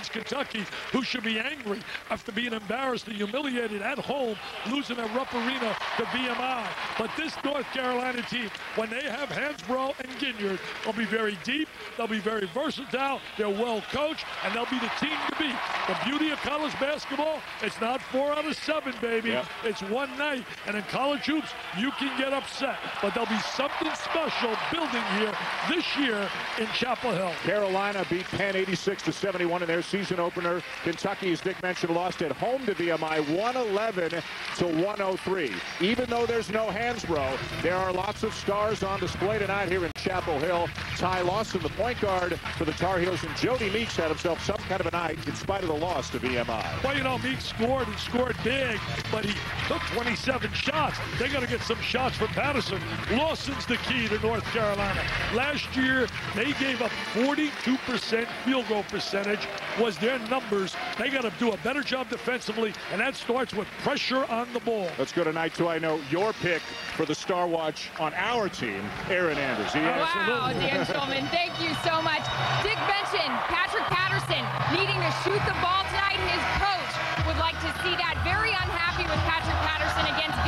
against Kentucky, who should be angry after being embarrassed and humiliated at home, losing at Rupp Arena to VMI. But this North Carolina team, when they have Hansbrough and Ginyard, they'll be very deep, they'll be very versatile, they're well coached, and they'll be the team to beat. The beauty of college basketball, it's not four out of seven, baby. Yep. It's one night. And in college hoops, you can get upset. But there'll be something special building here this year in Chapel Hill. Carolina beat Penn 86 to 71 in their season opener. Kentucky, as Dick mentioned, lost at home to VMI 111 to 103. Even though there's no Hansbrough, there are lots of stars on display tonight here in Chapel Hill. Ty Lawson, the point guard for the Tar Heels, and Jody Meeks had himself some kind of a night in spite of the loss to VMI. Well, you know, Meeks scored and scored big, but he took 27 shots. They got to get some shots from Patterson. Lawson's the key to North Carolina. Last year, they gave up 42% field goal percentage was their numbers. They got to do a better job defensively, and that starts with pressure on the ball. Let's go tonight to I know your pick for the Star Watch on our team, Erin Andrews. He has- Wow, Dan Shulman, thank you so much. Dick Benson, Patrick Patterson needing to shoot the ball tonight, and his coach would like to see that. Very unhappy with Patrick Patterson against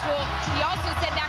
He also said that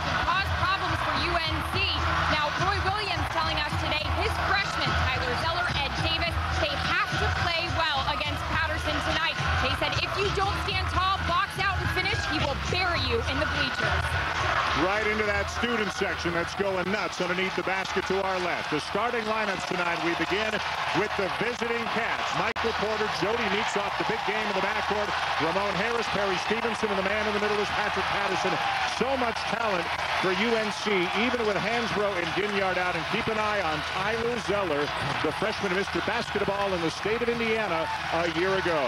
Right into that student section that's going nuts underneath the basket to our left. The starting lineups tonight, we begin with the visiting Cats. Michael Porter, Jody Meeks off the big game in the backcourt. Ramon Harris, Perry Stevenson, and the man in the middle is Patrick Patterson. So much talent for UNC, even with Hansbrough and Ginyard out. And keep an eye on Tyler Zeller, the freshman of Mr. Basketball in the state of Indiana a year ago.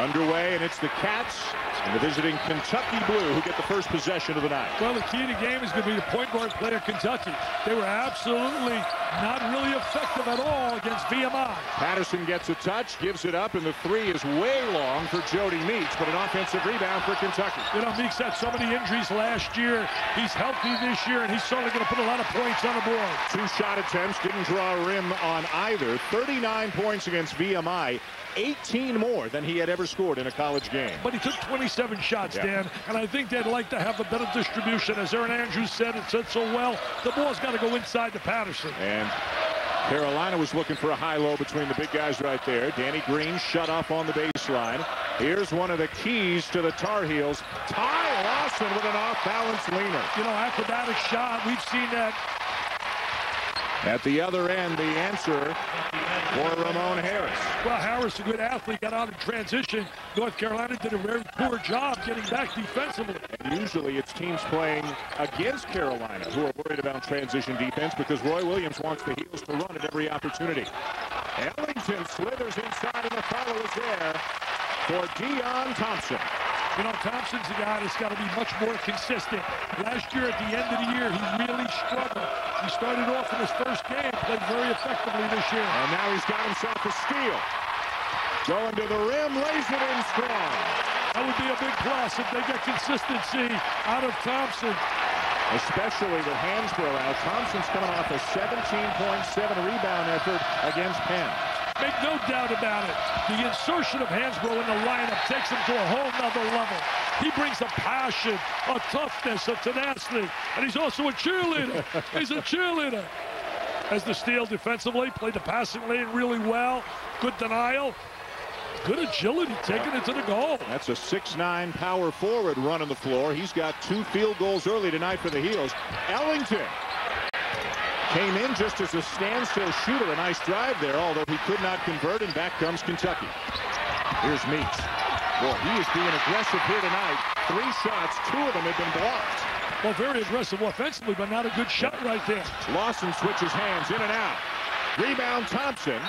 Underway, and it's the Cats and the visiting Kentucky Blue who get the first possession of the night. Well, the key to the game is going to be the point guard play of Kentucky. They were absolutely not really effective at all against VMI. Patterson gets a touch, gives it up, and the three is way long for Jody Meeks, but an offensive rebound for Kentucky. You know, Meeks had so many injuries last year. He's healthy this year, and he's certainly going to put a lot of points on the board. Two shot attempts, didn't draw a rim on either. 39 points against VMI, 18 more than he had ever scored in a college game. But he took 27 shots, Yeah. Dan, and I think they'd like to have a better distribution. As Erin Andrews said, it said so well, the ball's got to go inside to Patterson. And Carolina was looking for a high-low between the big guys right there. Danny Green shut off on the baseline. Here's one of the keys to the Tar Heels. Ty Lawson with an off-balance leaner. You know, acrobatic shot, we've seen that At the other end, the answer for Ramon Harris. Well, Harris, a good athlete, got out in transition. North Carolina did a very poor job getting back defensively. Usually it's teams playing against Carolina who are worried about transition defense because Roy Williams wants the Heels to run at every opportunity. Ellington slithers inside and the follow is there for Deon Thompson. You know, Thompson's a guy that's got to be much more consistent. Last year, at the end of the year, he really struggled. He started off in his first game, played very effectively this year. And now he's got himself a steal. Going to the rim, lays it in strong. That would be a big plus if they get consistency out of Thompson. Especially with Hansbrough out. Thompson's coming off a 17.7 rebound effort against Penn. Make no doubt about it. The insertion of Hansbrough in the lineup takes him to a whole nother level. He brings a passion, a toughness, a tenacity, and he's also a cheerleader. he's a cheerleader. As the steal defensively, played the passing lane really well. Good denial. Good agility, taking it to the goal. That's a 6'9 power forward running the floor. He's got two field goals early tonight for the Heels. Ellington came in just as a standstill shooter. A nice drive there, although he could not convert, and back comes Kentucky. Here's Meeks. Boy, he is being aggressive here tonight. Three shots, two of them have been blocked. Well, very aggressive offensively, but not a good shot right there. Lawson switches hands in and out. Rebound Thompson.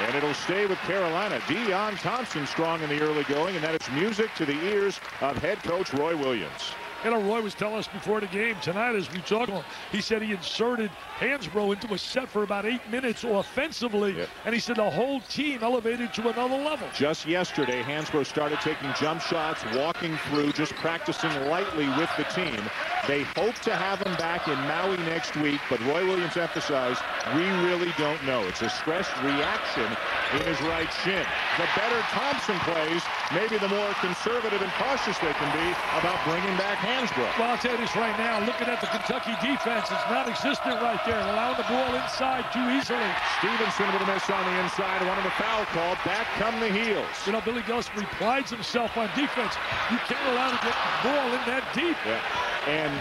And it'll stay with Carolina. Deon Thompson strong in the early going, and that is music to the ears of head coach Roy Williams. You know, Roy was telling us before the game tonight as we talked he said he inserted Hansbrough into a set for about eight minutes offensively, and he said the whole team elevated to another level. Just yesterday, Hansbrough started taking jump shots, walking through, just practicing lightly with the team. They hope to have him back in Maui next week, but Roy Williams emphasized, we really don't know. It's a stress reaction in his right shin. The better Thompson plays, maybe the more conservative and cautious they can be about bringing back Hansbrough. Well, I'll tell you this right now, looking at the Kentucky defense, it's non-existent right there, allowing the ball inside too easily. Stevenson with a miss on the inside, one of the foul called. Back come the heels. You know, Billy Gillispie prides himself on defense. You can't allow to get the ball in that deep. Yeah. And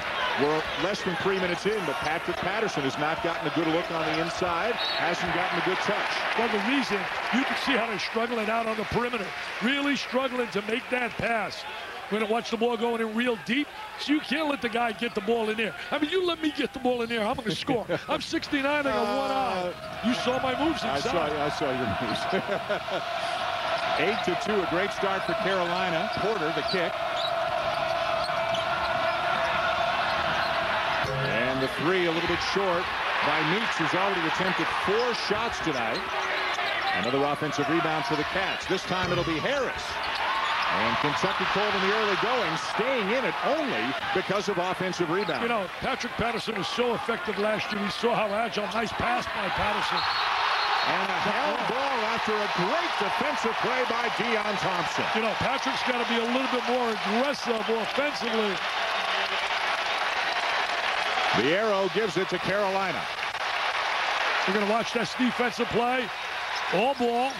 we're less than three minutes in, but Patrick Patterson has not gotten a good look on the inside, hasn't gotten a good touch. Well, the reason, you can see how they're struggling out on the perimeter, really struggling to make that pass. We're going to watch the ball going in real deep, you can't let the guy get the ball in there. I mean, you let me get the ball in there, I'm going to score. I'm 69, I got uh, one eye. You saw my moves inside. I saw, I saw your moves. Eight to two, a great start for Carolina. Porter, the kick. And the three a little bit short by Meeks, who's already attempted four shots tonight. Another offensive rebound for the Cats. This time it'll be Harris. And Kentucky cold in the early going, staying in it only because of offensive rebound. You know, Patrick Patterson was so effective last year. We saw how agile. Nice pass by Patterson. And a held ball after a great defensive play by Deon Thompson. You know, Patrick's got to be a little bit more aggressive offensively the arrow gives it to Carolina. We're going to watch this defensive play. All ball.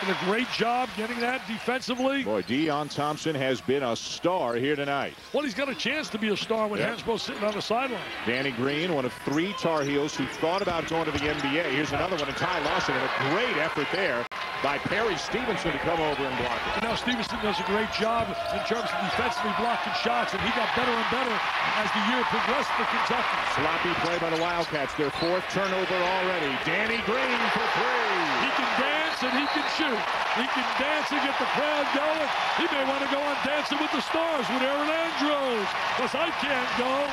Did a great job getting that defensively. Boy, Deon Thompson has been a star here tonight. Well, he's got a chance to be a star with yep. Hansbrough sitting on the sideline. Danny Green, one of three Tar Heels who thought about going to the NBA. Here's another one, and Ty Lawson, and a great effort there by Perry Stevenson to come over and block it. Now Stevenson does a great job in terms of defensively blocking shots, and he got better and better as the year progressed for Kentucky. Sloppy play by the Wildcats. Their fourth turnover already. Danny Green for three. He can dance and he can shoot. He can dance and get the crowd going. He may want to go on Dancing with the Stars with Erin Andrews, because I can't go.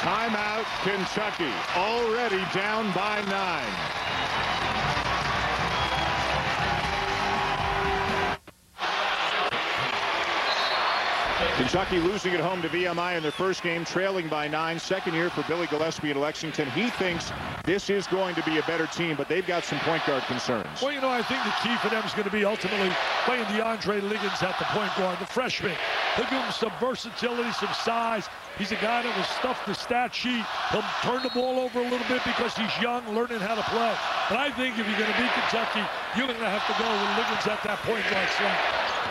Timeout, Kentucky. Already down by nine. Kentucky losing at home to VMI in their first game, trailing by nine. Second year for Billy Gillispie at Lexington. He thinks this is going to be a better team, but they've got some point guard concerns. Well, you know, I think the key for them is going to be ultimately playing DeAndre Liggins at the point guard, the freshman. He'll give him some versatility, some size. He's a guy that will stuff the stat sheet. He'll turn the ball over a little bit because he's young, learning how to play. But I think if you're going to beat Kentucky, you're going to have to go with Liggins at that point guard slot.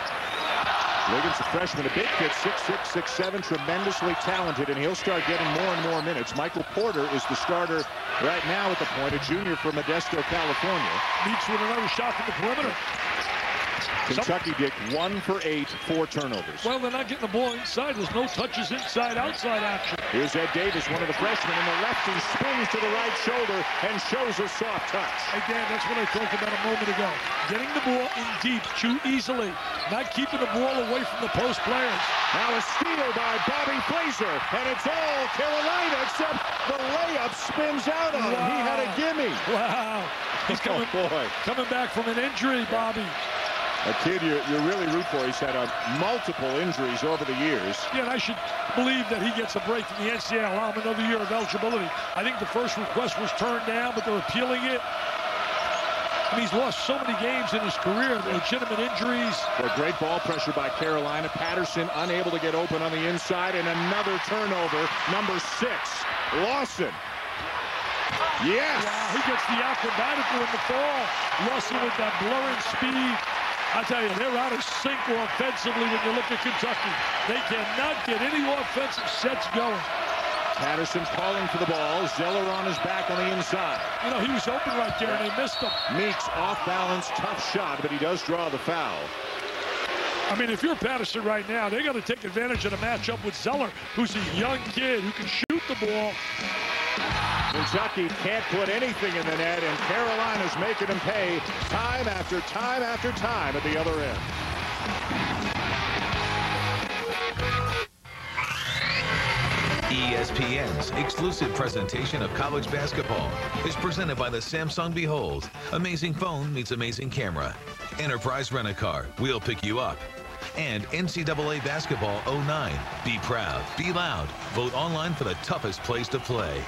Liggins, a freshman, a big kid, 6'6", 6'7", tremendously talented, and he'll start getting more and more minutes. Michael Porter is the starter right now at the point, a junior from Modesto, California. Meeks with another shot from the perimeter. Kentucky, Dick, one for eight, four turnovers. Well, they're not getting the ball inside. There's no touches inside, outside action. Here's Ed Davis, one of the freshmen, and the lefty spins to the right shoulder and shows a soft touch. Again, that's what I talked about a moment ago. Getting the ball in deep too easily, not keeping the ball away from the post players. Now a steal by Bobby Frasor, and it's all Carolina, except the layup spins out on wow. him. He had a gimme. Wow. He's oh, coming, oh, boy. coming back from an injury, Bobby a kid you, you really root for. He's had uh, multiple injuries over the years. Yeah, and I should believe that he gets a break from the NCAA, allow him another year of eligibility. I think the first request was turned down, but they're appealing it. I mean, he's lost so many games in his career, legitimate injuries. Well, great ball pressure by Carolina. Patterson unable to get open on the inside, and another turnover, number six. Lawson Yes. Wow, he gets the acrobatical in the fall. Russell with that blurring speed. I tell you, they're out of sync offensively when you look at Kentucky. They cannot get any offensive sets going. Patterson calling for the ball. Zeller on his back on the inside. You know, he was open right there, and they missed him. Meeks off balance, tough shot, but he does draw the foul. I mean, if you're Patterson right now, they got to take advantage of the matchup with Zeller, who's a young kid who can shoot the ball. Kentucky can't put anything in the net, and Carolina's making them pay time after time after time at the other end. ESPN's exclusive presentation of college basketball is presented by the Samsung Behold. Amazing phone meets amazing camera. Enterprise Rent-A-Car. We'll pick you up. And NCAA Basketball 09. Be proud. Be loud. Vote online for the toughest place to play.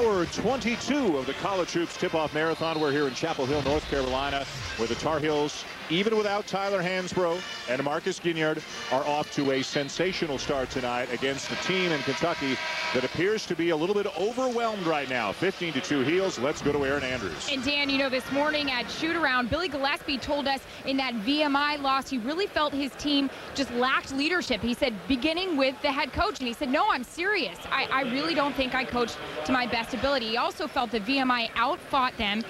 Hour 22 of the College Hoops Tip-Off Marathon. We're here in Chapel Hill, North Carolina, where the Tar Heels even without Tyler Hansbrough and Marcus Ginyard, are off to a sensational start tonight against a team in Kentucky that appears to be a little bit overwhelmed right now. 15 to 2 heels. Let's go to Erin Andrews. And Dan, you know, this morning at shoot around, Billy Gillispie told us in that VMI loss, he really felt his team just lacked leadership. He said, beginning with the head coach, and he said, no, I'm serious. I, I really don't think I coached to my best ability. He also felt that VMI outfought them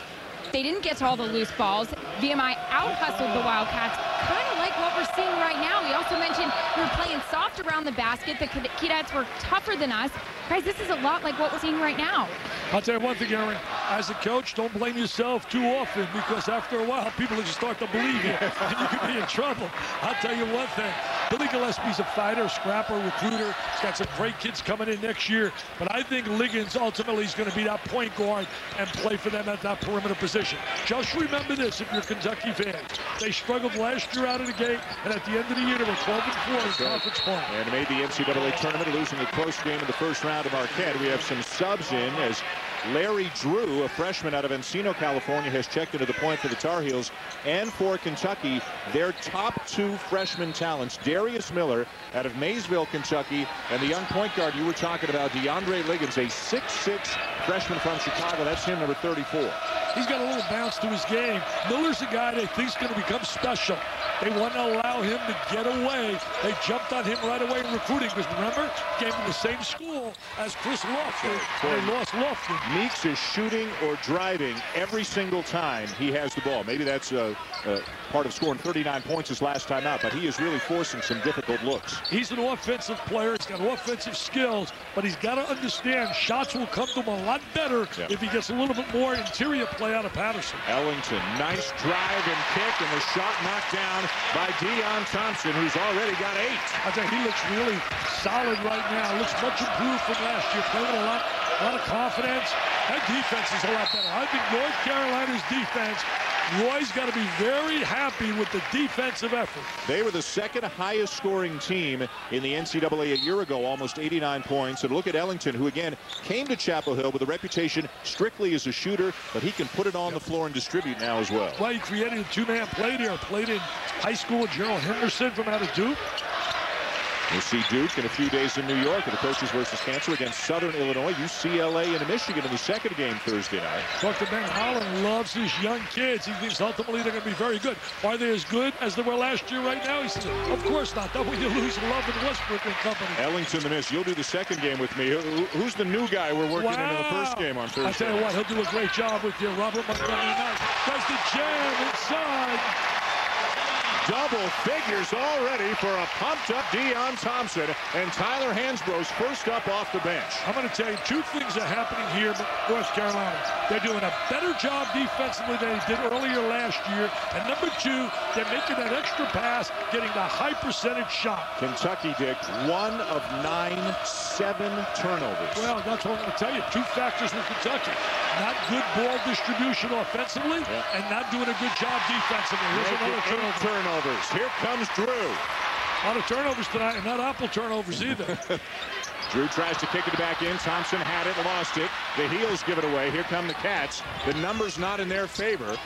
they didn't get to all the loose balls. VMI out-hustled the Wildcats, kind of like what we're seeing right now. We also mentioned we were playing soft around the basket. The Cadets were tougher than us. Guys, this is a lot like what we're seeing right now. I'll tell you one thing, Erin. As a coach, don't blame yourself too often because after a while, people will just start to believe you, and you could be in trouble. I'll tell you one thing. Billy Gillispie's a fighter, scrapper, recruiter. He's got some great kids coming in next year. But I think Liggins ultimately is going to be that point guard and play for them at that perimeter position. Just remember this if you're Kentucky fans. They struggled last year out of the gate, and at the end of the year, they were 12 and 4 in conference play. And made the NCAA tournament, losing a close game in the first round of Marquette. We have some subs in as Larry Drew, a freshman out of Encino, California, has checked into the point for the Tar Heels and for Kentucky. Their top two freshman talents, Darius Miller out of Maysville, Kentucky, and the young point guard you were talking about, DeAndre Liggins, a 6'6 freshman from Chicago. That's him, number 34. He's got a little bounce to his game. Miller's a guy they think's going to become special. They want to allow him to get away. They jumped on him right away in recruiting because remember, came from the same school as Chris Lofton. They lost Lofton. Meeks is shooting or driving every single time he has the ball. Maybe that's a, a part of scoring 39 points his last time out, but he is really forcing some difficult looks. He's an offensive player. He's got offensive skills, but he's got to understand shots will come to him a lot better yeah. if he gets a little bit more interior play out of Patterson. Ellington, nice drive and kick, and the shot knocked down by Deon Thompson, who's already got eight. I think he looks really solid right now. Looks much improved from last year. Playing a lot, a lot of confidence. That defense is a lot better. I think North Carolina's defense Roy's got to be very happy with the defensive effort. They were the second highest scoring team in the NCAA a year ago, almost 89 points. And look at Ellington, who again came to Chapel Hill with a reputation strictly as a shooter, but he can put it on the floor and distribute now as well. Well, he created a two-man play here. Played in high school with Gerald Henderson from out of Duke. We'll see Duke in a few days in New York at the Coaches versus Cancer against Southern Illinois, UCLA, and Michigan in the second game Thursday night. Dr. Ben Howland loves his young kids. He thinks ultimately they're going to be very good. Are they as good as they were last year right now? He says, of course not. That way you lose Love and Westbrook and company. Ellington the miss. You'll do the second game with me. Who's the new guy we're working wow. into the first game on Thursday? I tell you what, he'll do a great job with you. Robert Montgomery Knight does the jam inside double figures already for a pumped-up Deon Thompson and Tyler Hansbrough's first up off the bench. I'm going to tell you two things are happening here in North Carolina. They're doing a better job defensively than they did earlier last year. And number two, they're making that extra pass, getting the high percentage shot. Kentucky, Dick, one of nine, seven turnovers. Well, that's what I'm going to tell you. Two factors with Kentucky. Not good ball distribution offensively yeah. and not doing a good job defensively. Here's another turnover. turnover turnovers. Here comes Drew. On a lot of turnovers tonight, and not Apple turnovers either. Drew tries to kick it back in. Thompson had it, lost it. The heels give it away. Here come the Cats. The number's not in their favor.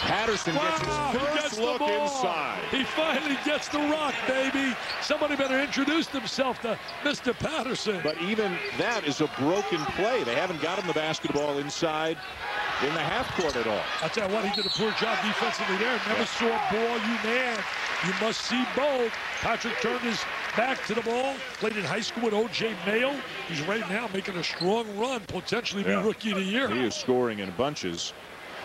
Patterson wow, gets his first gets look inside. He finally gets the rock, baby. Somebody better introduce themselves to Mr. Patterson. But even that is a broken play. They haven't got him the basketball inside in the half court at all. I tell you what, he did a poor job defensively there. Never yeah. saw a ball you man. You must see both. Patrick turned his back to the ball. Played in high school with O.J. Mayo. He's right now making a strong run, potentially be yeah. rookie of the year. He is scoring in bunches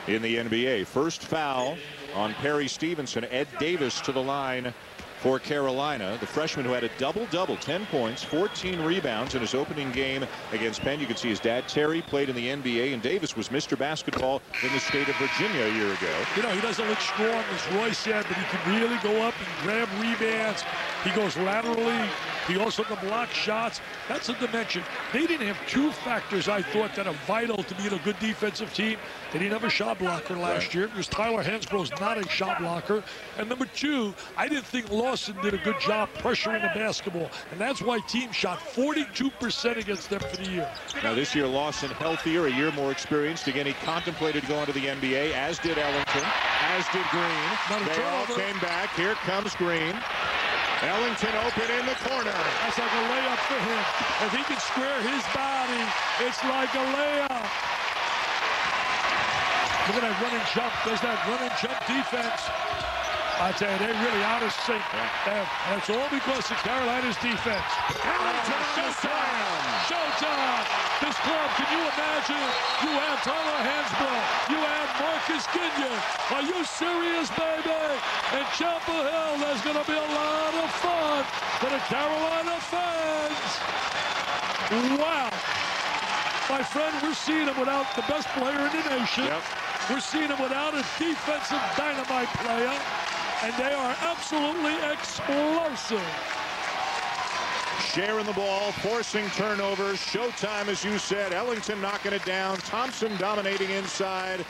in the NBA. First foul on Perry Stevenson. Ed Davis to the line for Carolina. The freshman who had a double-double, 10 points, 14 rebounds in his opening game against Penn. You can see his dad, Terry, played in the NBA, and Davis was Mr. Basketball in the state of Virginia a year ago. You know, he doesn't look strong, as Roy said, but he can really go up and grab rebounds. He goes laterally. He also can block shots. That's a dimension. They didn't have two factors, I thought, that are vital to being a good defensive team. They didn't have a shot blocker last year because Tyler Hansbrough's not a shot blocker. And number two, I didn't think Lawson did a good job pressuring the basketball. And that's why team shot 42% against them for the year. Now this year, Lawson healthier, a year more experienced. Again, he contemplated going to the NBA, as did Ellington, as did Green. They all came back. Here comes Green. Ellington open in the corner. That's like a layup for him. If he can square his body, it's like a layup. Look at that run and jump. There's that run and jump defense. I tell you, they're really out of sync. Yeah. And it's all because of Carolina's defense. Oh, showtime. Showtime. This club, can you imagine? You have Tyler Hansbrough. You have Marcus Ginyard. Are you serious, baby? And Chapel Hill, there's going to be a lot of fun for the Carolina fans. Wow. My friend, we're seeing him without the best player in the nation. Yep. We're seeing him without a defensive dynamite player. And they are absolutely explosive. Sharing the ball, forcing turnovers. Showtime, as you said. Ellington knocking it down. Thompson dominating inside.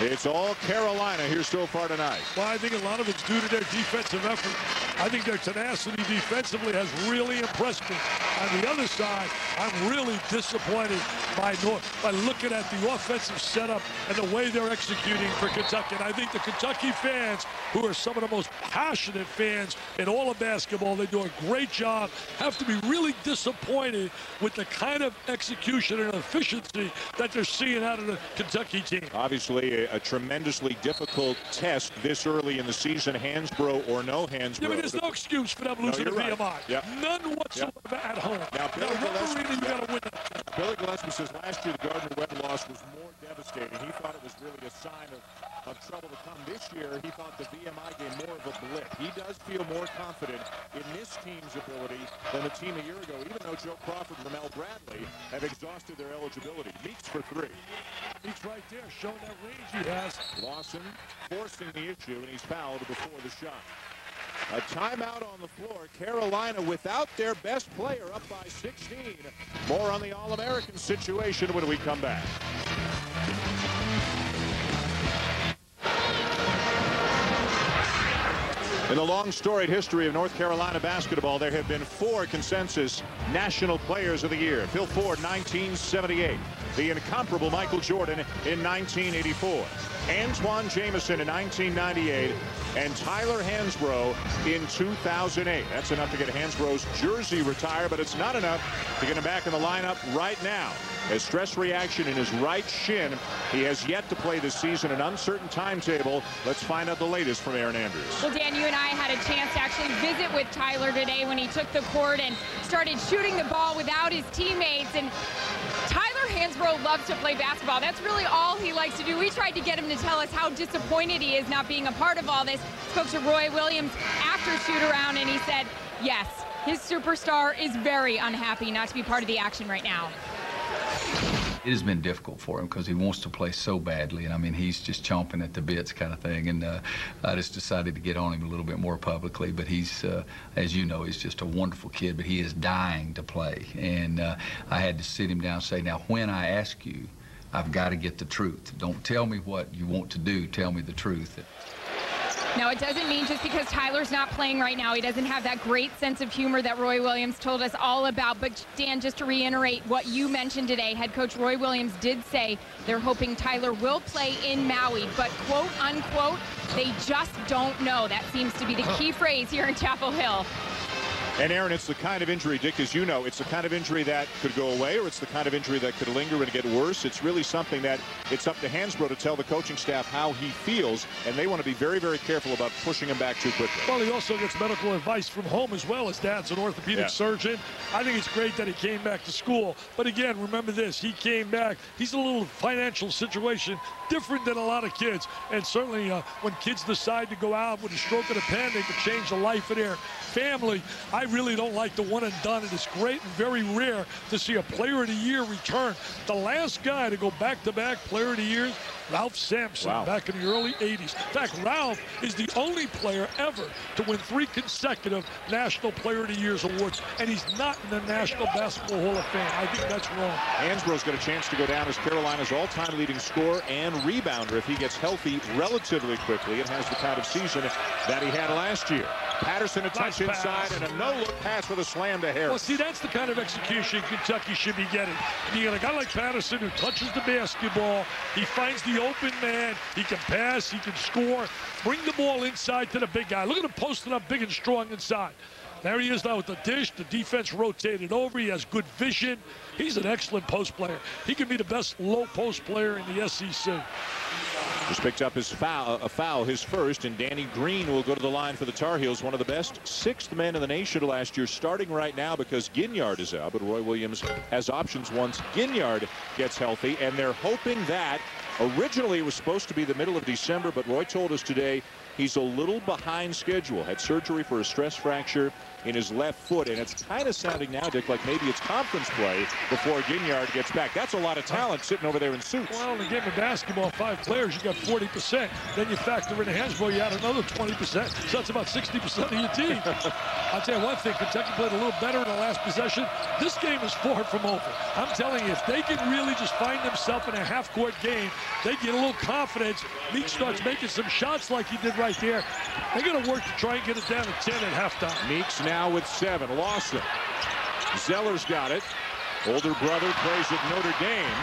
It's all Carolina here so far tonight. Well, I think a lot of it's due to their defensive effort. I think their tenacity defensively has really impressed me. On the other side, I'm really disappointed by North by looking at the offensive setup and the way they're executing for Kentucky. And I think the Kentucky fans, who are some of the most passionate fans in all of basketball, they do a great job, have to be really disappointed with the kind of execution and efficiency that they're seeing out of the Kentucky team. Obviously, a, a tremendously difficult test this early in the season, Hansbrough or no Hansbrough. Yeah, but there's no excuse for them losing no, to right. VMI. Yep. None whatsoever yep. at home. Now, Billy now Gillispie, Arena, you got to win that. Billy Gillispie says last year the Gardner-Webb loss was more devastating. He thought it was really a sign of, of trouble to come. This year, he thought the VMI game more of a blip. He does feel more confident in this team's ability than the team a year ago, even though Joe Crawford and Ramel Bradley have exhausted their eligibility. Meeks for three. He's right there, showing that range he has. Lawson forcing the issue, and he's fouled before the shot. A timeout on the floor. Carolina without their best player up by 16. More on the All-American situation when we come back. In the long storied history of North Carolina basketball, there have been four consensus National Players of the Year. Phil Ford, 1978. The incomparable Michael Jordan in 1984. Antawn Jamison in 1998 and Tyler Hansbrough in 2008. That's enough to get Hansbrough's jersey retired, but it's not enough to get him back in the lineup right now. A stress reaction in his right shin. He has yet to play this season, an uncertain timetable. Let's find out the latest from Erin Andrews. Well, Dan, you and I had a chance to actually visit with Tyler today when he took the court and started shooting the ball without his teammates. And Tyler Hansbrough loves to play basketball. That's really all he likes to do. We tried to get him to tell us how disappointed he is not being a part of all this. Spoke to Roy Williams after shoot around, and he said, yes, his superstar is very unhappy not to be part of the action right now. It has been difficult for him because he wants to play so badly, and I mean he's just chomping at the bits, kind of thing. And uh, I just decided to get on him a little bit more publicly. But he's, uh, as you know, he's just a wonderful kid. But he is dying to play, and uh, I had to sit him down and say, "Now, when I ask you, I've got to get the truth. Don't tell me what you want to do. Tell me the truth." Now, it doesn't mean just because Tyler's not playing right now, he doesn't have that great sense of humor that Roy Williams told us all about. But, Dan, just to reiterate what you mentioned today, head coach Roy Williams did say they're hoping Tyler will play in Maui, but quote unquote, they just don't know. That seems to be the key phrase here in Chapel Hill. And Erin, it's the kind of injury, Dick, as you know, it's the kind of injury that could go away or it's the kind of injury that could linger and get worse. It's really something that it's up to Hansbrough to tell the coaching staff how he feels, and they want to be very, very careful about pushing him back too quickly. Well, he also gets medical advice from home as well. His dad's an orthopedic yeah. surgeon. I think it's great that he came back to school. But again, remember this, he came back. He's a little financial situation different than a lot of kids. And certainly uh, when kids decide to go out with a stroke of the pen, they can change the life of their family. I really don't like the one and done. It is great and very rare to see a player of the year return. The last guy to go back-to-back -back player of the years Ralph Sampson wow. back in the early 80s. In fact, Ralph is the only player ever to win three consecutive National Player of the Year's awards, and he's not in the National Basketball Hall of Fame. I think that's wrong. Hansbrough's got a chance to go down as Carolina's all-time leading scorer and rebounder if he gets healthy relatively quickly and has the kind of season that he had last year. Patterson a touch nice inside and a no-look pass with a slam to Harris. Well, see, that's the kind of execution Kentucky should be getting. You got a guy like Patterson who touches the basketball. He finds the open man. He can pass. He can score. Bring the ball inside to the big guy. Look at him posting up big and strong inside. There he is now with the dish. The defense rotated over. He has good vision. He's an excellent post player. He can be the best low post player in the SEC. Just picked up his foul, a foul, his first, and Danny Green will go to the line for the Tar Heels, one of the best sixth men in the nation last year, starting right now because Ginyard is out, but Roy Williams has options once Ginyard gets healthy, and they're hoping that originally it was supposed to be the middle of December, but Roy told us today he's a little behind schedule, had surgery for a stress fracture in his left foot. And it's kind of sounding now, Dick, like maybe it's conference play before Ginyard gets back. That's a lot of talent sitting over there in suits. Well, in the game of basketball, five players, you got 40%. Then you factor in the Hansbrough, you add another 20%. So that's about 60% of your team. I'll tell you one thing, Kentucky played a little better in the last possession. This game is far from over. I'm telling you, if they can really just find themselves in a half-court game, they get a little confidence. Meek starts making some shots like he did right there. They're going to work to try and get it down to 10 at halftime. Meeks now now with seven. Lawson. Zeller's got it. Older brother plays at Notre Dame.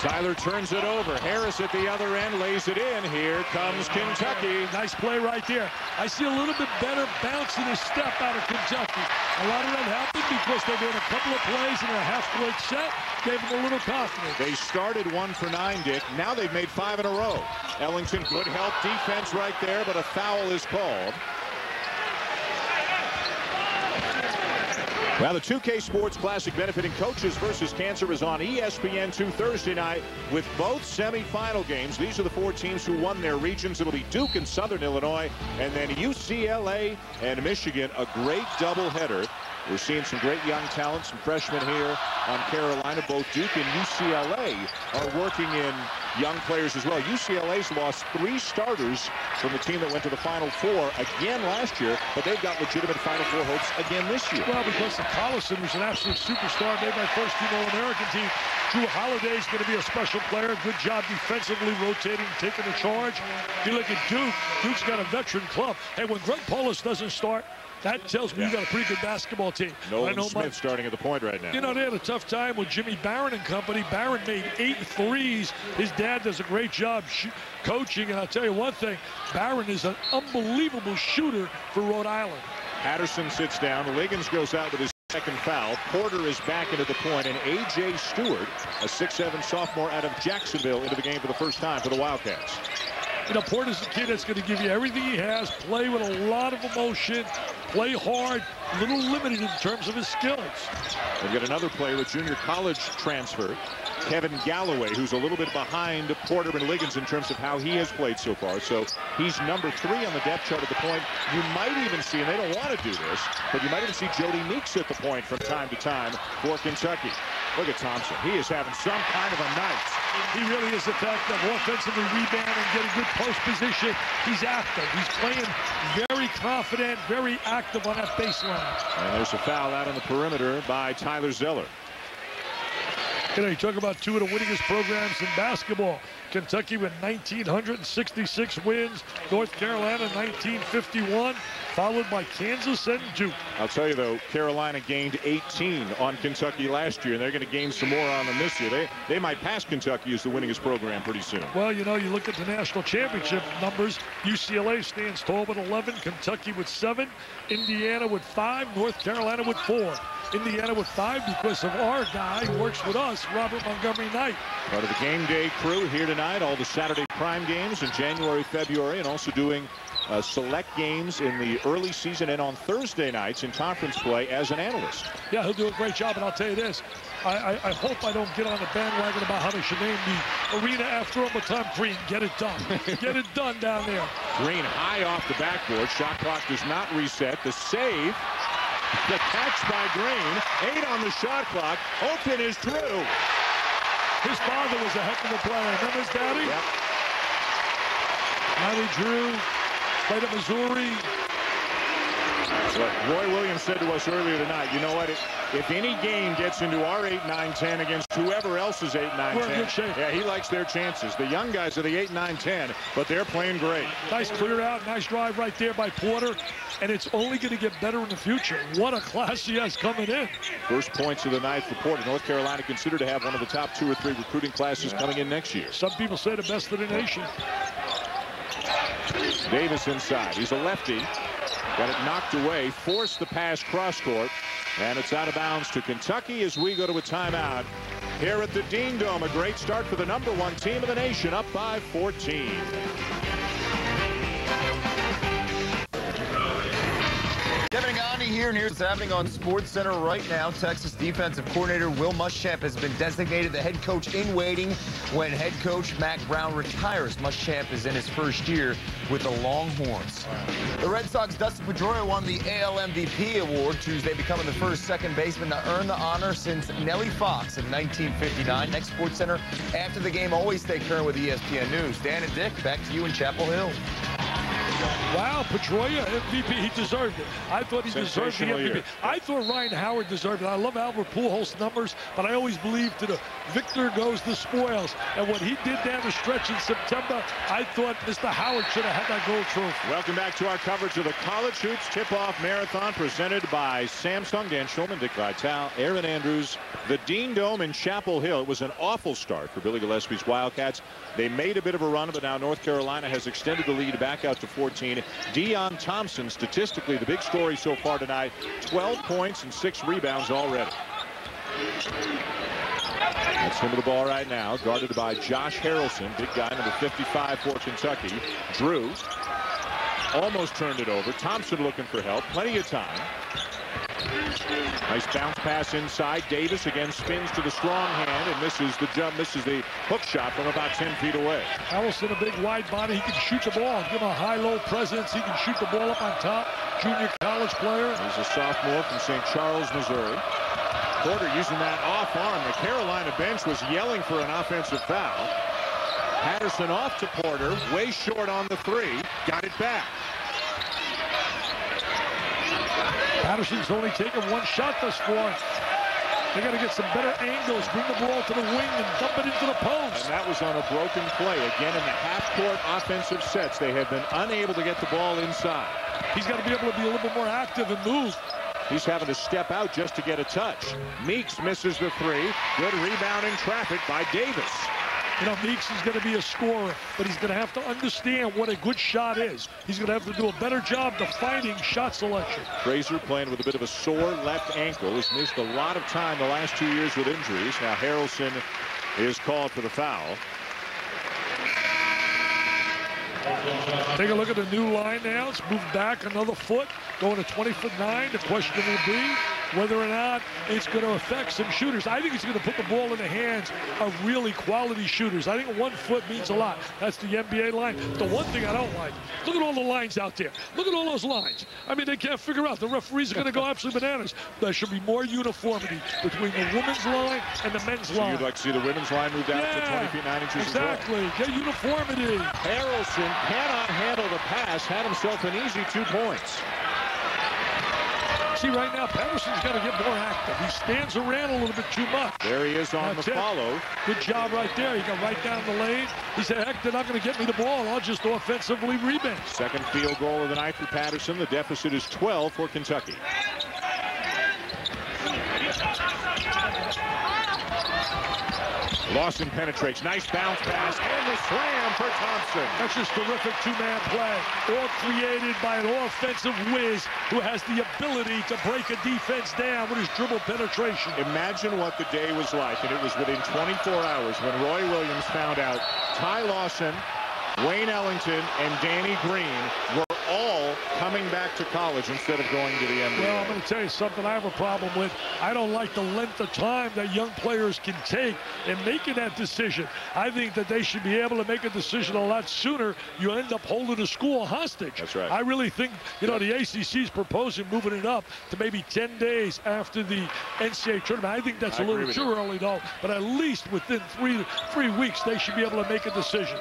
Tyler turns it over. Harris at the other end lays it in. Here comes Kentucky. Nice play right there. I see a little bit better bounce in his step out of Kentucky. A lot of that happened because they made a couple of plays in a half-court set. Gave them a little confidence. They started one for nine, Dick. Now they've made five in a row. Ellington, good help defense right there, but a foul is called. Well, the 2K Sports Classic benefiting coaches versus cancer is on ESPN2 Thursday night with both semifinal games. These are the four teams who won their regions. It'll be Duke and Southern Illinois, and then UCLA and Michigan. A great doubleheader. We're seeing some great young talent, some freshmen here on Carolina. Both Duke and UCLA are working in young players as well. UCLA's lost three starters from the team that went to the Final Four again last year, but they've got legitimate Final Four hopes again this year. Well, because of Collison was an absolute superstar, made my first team All-American team. Jrue Holiday is going to be a special player. Good job defensively, rotating, taking the charge. You look at Duke. Duke's got a veteran club. Hey, when Greg Paulus doesn't start, that tells me yeah. you got a pretty good basketball team. Nolan Smith my, starting at the point right now. You know, they had a tough time with Jimmy Baron and company. Baron made eight threes. His dad does a great job coaching. And I'll tell you one thing, Baron is an unbelievable shooter for Rhode Island. Patterson sits down. Liggins goes out with his second foul. Porter is back into the point, and A.J. Stewart, a 6'7 sophomore out of Jacksonville, into the game for the first time for the Wildcats. You know, Porter's a kid that's going to give you everything he has, play with a lot of emotion, play hard, a little limited in terms of his skills. They've got another player, a junior college transfer, Kevin Galloway, who's a little bit behind Porter and Liggins in terms of how he has played so far. So he's number three on the depth chart at the point. You might even see, and they don't want to do this, but you might even see Jody Meeks at the point from time to time for Kentucky. Look at Thompson. He is having some kind of a night. He really is effective, offensively rebounding, getting a good post position. He's active. He's playing very confident, very active on that baseline. And there's a foul out on the perimeter by Tyler Zeller. You know, you talk about two of the winningest programs in basketball. Kentucky with 1,966 wins, North Carolina 1951, followed by Kansas and Duke. I'll tell you, though, Carolina gained 18 on Kentucky last year, and they're going to gain some more on them this year. They, they might pass Kentucky as the winningest program pretty soon. Well, you know, you look at the national championship numbers. UCLA stands tall with 11, Kentucky with 7, Indiana with 5, North Carolina with 4. Indiana with five because of our guy who works with us, Robert Montgomery Knight. Part of the game day crew here tonight, all the Saturday prime games in January, February, and also doing uh, select games in the early season and on Thursday nights in conference play as an analyst. Yeah, he'll do a great job, and I'll tell you this. I, I, I hope I don't get on the bandwagon about how they should name the arena after him, but Tom Crean, get it done. get it done down there. Green high off the backboard. Shot clock does not reset. The save the catch by Green. Eight on the shot clock. Open is Drew. His father was a heck of a player. Remember his daddy? Yep. Matty Drew played at Missouri. Roy Williams said to us earlier tonight, you know what? If, if any game gets into our 8, 9, 10 against whoever else is 8, 9, We're 10, good shape. yeah, he likes their chances. The young guys are the 8, 9, 10, but they're playing great. Nice clear out, nice drive right there by Porter, and it's only going to get better in the future. What a class he has coming in. First points of the night for Porter. North Carolina considered to have one of the top two or three recruiting classes coming in next year. Some people say the best of the nation. Davis inside. He's a lefty. Got it knocked away. Forced the pass cross court. And it's out of bounds to Kentucky as we go to a timeout. Here at the Dean Dome, a great start for the number one team in the nation, up by 14. Kevin Negandhi here, and here's what's happening on Sports Center right now. Texas defensive coordinator Will Muschamp has been designated the head coach in waiting when head coach Mack Brown retires. Muschamp is in his first year with the Longhorns. The Red Sox Dustin Pedroia won the AL MVP award Tuesday, becoming the first second baseman to earn the honor since Nellie Fox in 1959. Next Sports Center after the game, always stay current with ESPN News. Dan and Dick, back to you in Chapel Hill. Wow, Pedroia, MVP, he deserved it. I thought he deserved the MVP. year. I thought Ryan Howard deserved it. I love Albert Pujols' numbers, but I always believe to the victor goes the spoils. And what he did down the stretch in September, I thought Mr. Howard should have had that gold trophy. Welcome back to our coverage of the College Hoops Tip-Off Marathon presented by Samsung. Dan Shulman, Dick Vitale, Erin Andrews, the Dean Dome in Chapel Hill. It was an awful start for Billy Gillispie's Wildcats. They made a bit of a run, but now North Carolina has extended the lead back out to 14. Deon Thompson, statistically, the big story so far tonight, 12 points and six rebounds already. That's him with the ball right now, guarded by Josh Harrelson, big guy, number 55 for Kentucky. Drew almost turned it over. Thompson looking for help. Plenty of time. Nice bounce pass inside. Davis again spins to the strong hand and misses the jump, misses the hook shot from about 10 feet away. Allison, a big wide body. He can shoot the ball. Give him a high-low presence. He can shoot the ball up on top. Junior college player. He's a sophomore from St. Charles, Missouri. Porter using that off arm. The Carolina bench was yelling for an offensive foul. Patterson off to Porter, way short on the three. Got it back. Patterson's only taken one shot thus far. They got to get some better angles, bring the ball to the wing, and dump it into the post. And that was on a broken play. Again, in the half-court offensive sets, they have been unable to get the ball inside. He's got to be able to be a little bit more active and move. He's having to step out just to get a touch. Meeks misses the three. Good rebounding traffic by Davis. You know, Meeks is going to be a scorer, but he's going to have to understand what a good shot is. He's going to have to do a better job defining shot selection. Frasor playing with a bit of a sore left ankle. Has missed a lot of time the last two years with injuries. Now Harrelson is called for the foul. Take a look at the new line now. It's moved back another foot, going to 20 foot nine. The question will be whether or not it's going to affect some shooters. I think it's going to put the ball in the hands of really quality shooters. I think one foot means a lot. That's the NBA line. The one thing I don't like, look at all the lines out there. Look at all those lines. I mean, they can't figure out. The referees are going to go absolutely bananas. There should be more uniformity between the women's line and the men's So line. you'd like to see the women's line moved out to 20 feet 9 inches exactly. Get uniformity. as well. Harrelson cannot handle the pass. Had himself an easy two points. See, right now, Patterson's got to get more active. He stands around a little bit too much. There he is on That's the it. follow. Good job right there. He got right down the lane. He said, heck, they're not going to get me the ball. I'll just offensively rebound. Second field goal of the night for Patterson. The deficit is 12 for Kentucky. Lawson penetrates. Nice bounce pass. And the slam for Thompson. That's just terrific two-man play, all created by an offensive whiz who has the ability to break a defense down with his dribble penetration. Imagine what the day was like, and it was within 24 hours when Roy Williams found out Ty Lawson, Wayne Ellington, and Danny Green were all coming back to college instead of going to the NBA. Well, I'm going to tell you something I have a problem with. I don't like the length of time that young players can take in making that decision. I think that they should be able to make a decision a lot sooner. You end up holding the school hostage. That's right. I really think, you know, the ACC is proposing moving it up to maybe 10 days after the NCAA tournament. I think that's I a little too you. early, though. But at least within three three weeks, they should be able to make a decision.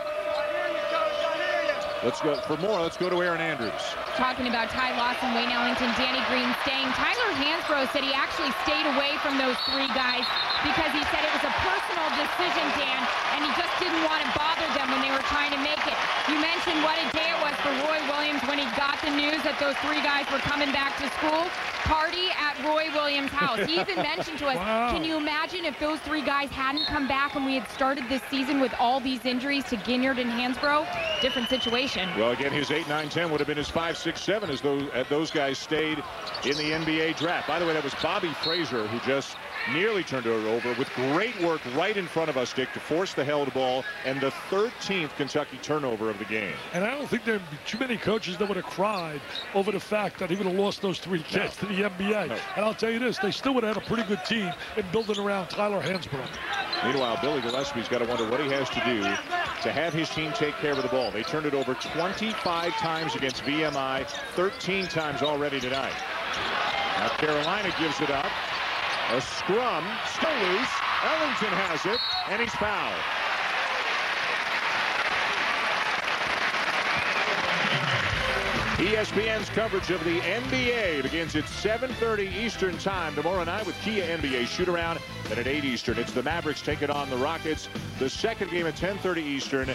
Let's go for more. Let's go to Erin Andrews. Talking about Ty Lawson, Wayne Ellington, Danny Green staying. Tyler Hansbrough said he actually stayed away from those three guys because he said it was a personal decision, Dan, and he just didn't want to bother them when they were trying to make it. You mentioned what a day it was for Roy Williams when he got the news that those three guys were coming back to school. Party at Roy Williams' house. He even mentioned to us, Wow. can you imagine if those three guys hadn't come back when we had started this season with all these injuries to Ginyard and Hansbrough? Different situation. Well, again, his 8, 9, 10 would have been his 5, 6, 7 as those, as those guys stayed in the NBA draft. By the way, that was Bobby Frasor who just nearly turned it over with great work right in front of us, Dick, to force the held ball and the 13th Kentucky turnover of the game. And I don't think there'd be too many coaches that would have cried over the fact that he would have lost those three kids to the NBA. No. And I'll tell you this, they still would have had a pretty good team in building around Tyler Hansbrough. Meanwhile, Billy Gillispie's got to wonder what he has to do to have his team take care of the ball. They turned it over 25 times against VMI, 13 times already tonight. Now Carolina gives it up. A scrum, still loose. Ellington has it, and he's fouled. ESPN's coverage of the NBA begins at 7.30 Eastern Time tomorrow night with Kia NBA shoot-around. Then at 8 Eastern, it's the Mavericks taking on the Rockets. The second game at 10.30 Eastern,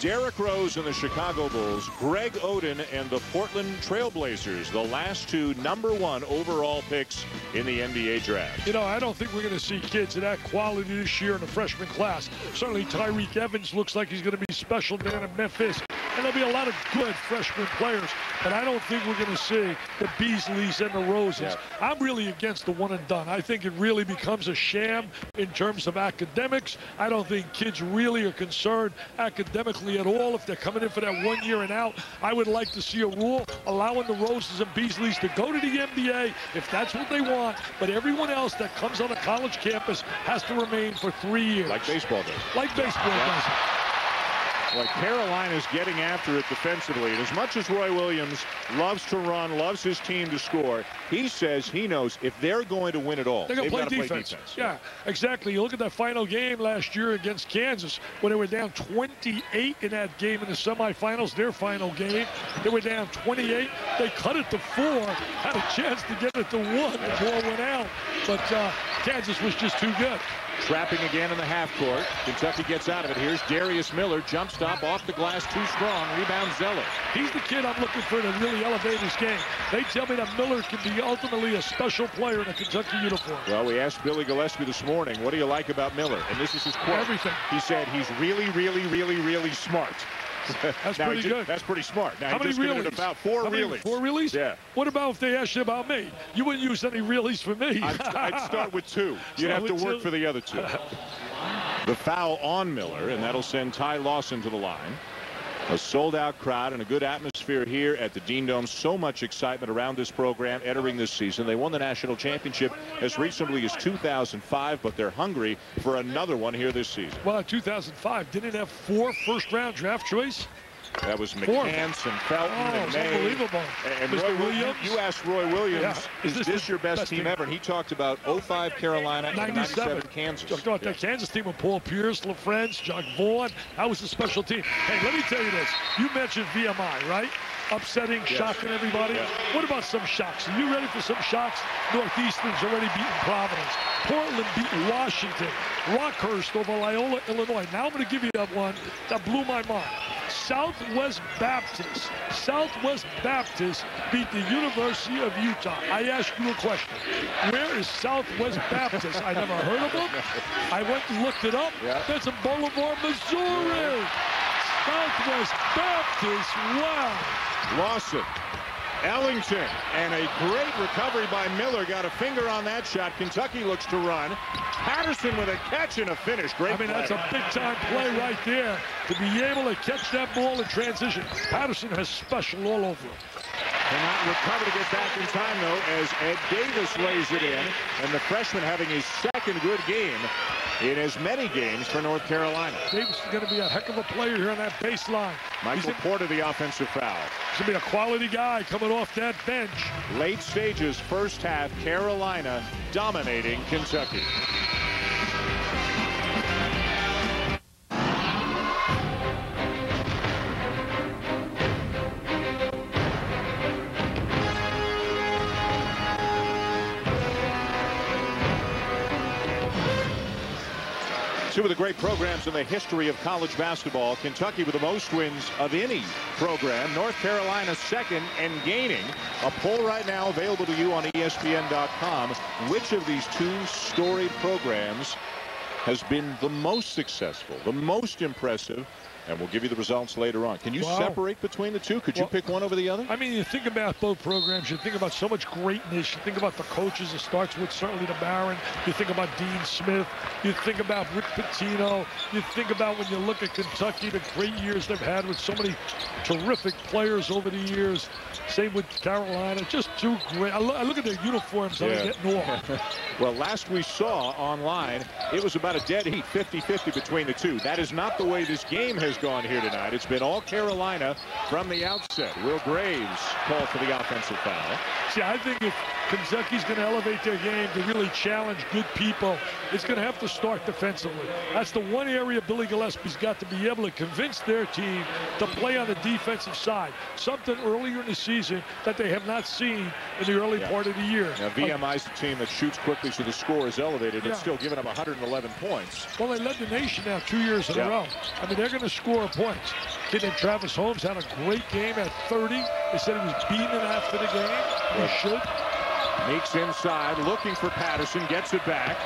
Derrick Rose and the Chicago Bulls, Greg Oden and the Portland Trailblazers, the last two number one overall picks in the NBA draft. You know, I don't think we're going to see kids of that quality this year in the freshman class. Certainly Tyreke Evans looks like he's going to be special man in Memphis. And there'll be a lot of good freshman players. But I don't think we're going to see the Beasleys and the Roses. Yeah. I'm really against the one and done. I think it really becomes a sham in terms of academics. I don't think kids really are concerned academically at all if they're coming in for that one year and out. I would like to see a rule allowing the Roses and Beasleys to go to the NBA if that's what they want. But everyone else that comes on a college campus has to remain for three years. Like baseball does. Like baseball does. Well, Carolina's getting after it defensively. And as much as Roy Williams loves to run, loves his team to score, he says he knows if they're going to win it all, They're going they've to got to play defense. Yeah, exactly. You look at that final game last year against Kansas when they were down 28 in that game in the semifinals, their final game. They were down 28. They cut it to four, had a chance to get it to one. The ball went out, but uh, Kansas was just too good. Trapping again in the half court. Kentucky gets out of it. Here's Darius Miller. Jump stop off the glass, too strong. Rebound Zeller. He's the kid I'm looking for to really elevate his game. They tell me that Miller can be ultimately a special player in a Kentucky uniform. Well, we asked Billy Gillispie this morning, what do you like about Miller? And this is his quote. Everything. He said he's really, really, really, really smart. That's pretty good. That's pretty smart. Now, How many reelies? about four How reelies. Four reelies? Yeah. What about if they asked you about me? You wouldn't use any reelies for me. I'd, I'd start with two. You'd Start have to work two? for the other two. The foul on Miller, and that'll send Ty Lawson to the line. A sold-out crowd and a good atmosphere here at the Dean Dome. So much excitement around this program entering this season. They won the national championship as recently as 2005, but they're hungry for another one here this season. well, 2005, didn't have four first-round draft choice? That was. McCants and Felton Oh, and May. unbelievable. And Mr. Roy, you- Williams? You, asked Roy Williams, Yeah. is, Is this, this your best, best team team? ever? And he talked about 05 Carolina and 97. 97 Kansas. Talked about Yeah. that Kansas team with Paul Pierce, LaFrentz, Jacque Vaughn. That was a special team. Hey, let me tell you this. You mentioned VMI, right? Upsetting, shocking everybody. What about some shocks? Are you ready for some shocks? Northeastern's already beaten Providence. Portland beat Washington. Rockhurst over Loyola, Illinois. Now I'm going to give you that one that blew my mind. Southwest Baptist. Southwest Baptist beat the University of Utah. I ask you a question. Where is Southwest Baptist? I never heard of them. I went and looked it up. Yeah. That's in Bolivar, Missouri. Southwest Baptist. Wow. Lawson, Ellington, and a great recovery by Miller. Got a finger on that shot. Kentucky looks to run. Patterson with a catch and a finish. Great I mean, play. that's a big-time play right there. To be able to catch that ball in transition. Patterson has special all over him. Cannot recover to get back in time, though, as Ed Davis lays it in. And the freshman having his second good game in as many games for North Carolina. Davis is going to be a heck of a player here on that baseline. He's, Michael a- Porter, the offensive foul. he's going to be a quality guy coming off that bench. Late stages, first half, Carolina dominating Kentucky. Two of the great programs in the history of college basketball. Kentucky with the most wins of any program. North Carolina second and gaining. A poll right now available to you on ESPN.com. Which of these two storied programs has been the most successful, the most impressive? And we'll give you the results later on. Can you Wow. separate between the two? Could you pick one over the other? I mean, you think about both programs. You think about so much greatness. You think about the coaches. It starts with certainly the Baron. You think about Dean Smith. You think about Rick Pitino. You think about when you look at Kentucky, the great years they've had with so many terrific players over the years. Same with Carolina. Just two great. I, lo- I look at their uniforms. Yeah. getting off. Well, last we saw online, it was about a dead heat, 50-50 between the two. That is not the way this game has gone here tonight. It's been all Carolina from the outset. Will Graves called for the offensive foul. See, I think if Kentucky's going to elevate their game to really challenge good people, it's going to have to start defensively. That's the one area Billy Gillispie's got to be able to convince their team to play on the defensive side. Something earlier in the season that they have not seen in the early Yeah. part of the year. Now, VMI's the team that shoots quickly, so the score is elevated. It's Yeah. still giving up 111 points. Well, they led the nation now two years in Yeah. a row. I mean, they're going to score points. Kid named Travis Holmes had a great game at 30. They said he was beaten after the game. He should. Meeks inside, looking for Patterson, gets it back.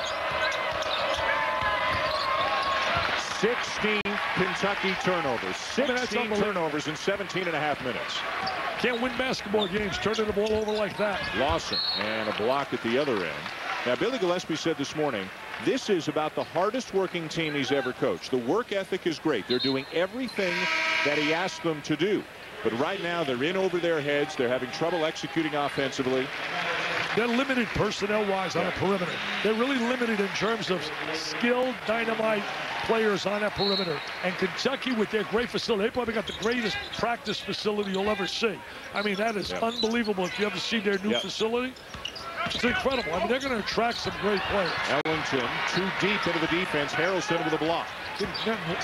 16 Kentucky turnovers. mean, 16 turnovers in 17 and a half minutes. Can't win basketball games turning the ball over like that. Lawson and a block at the other end. Now, Billy Gillispie said this morning, this is about the hardest working team he's ever coached. The work ethic is great. They're doing everything that he asked them to do. But right now, they're in over their heads. They're having trouble executing offensively. They're limited personnel-wise on the perimeter. They're really limited in terms of skilled dynamite players on that perimeter. And Kentucky, with their great facility, they probably got the greatest practice facility you'll ever see. I mean, that is Yeah. unbelievable if you ever see their new Yeah. facility. It's incredible. I mean, they're going to attract some great players. Ellington too deep into the defense. Harrelson with a block.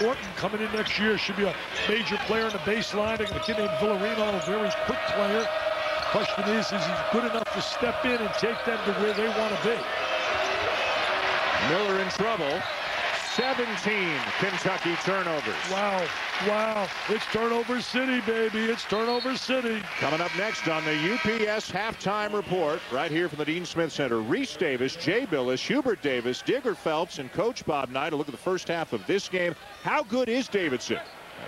Orton coming in next year should be a major player in the baseline. They got a kid named Vilarino, a very quick player. Question is, is he good enough to step in and take them to where they want to be? Miller in trouble. 17 Kentucky turnovers. Wow, wow. It's turnover city, baby. It's turnover city. Coming up next on the UPS halftime report, right here from the Dean Smith Center, Rece Davis, Jay Bilas, Hubert Davis, Digger Phelps, and Coach Bob Knight. A look at the first half of this game. How good is Davidson?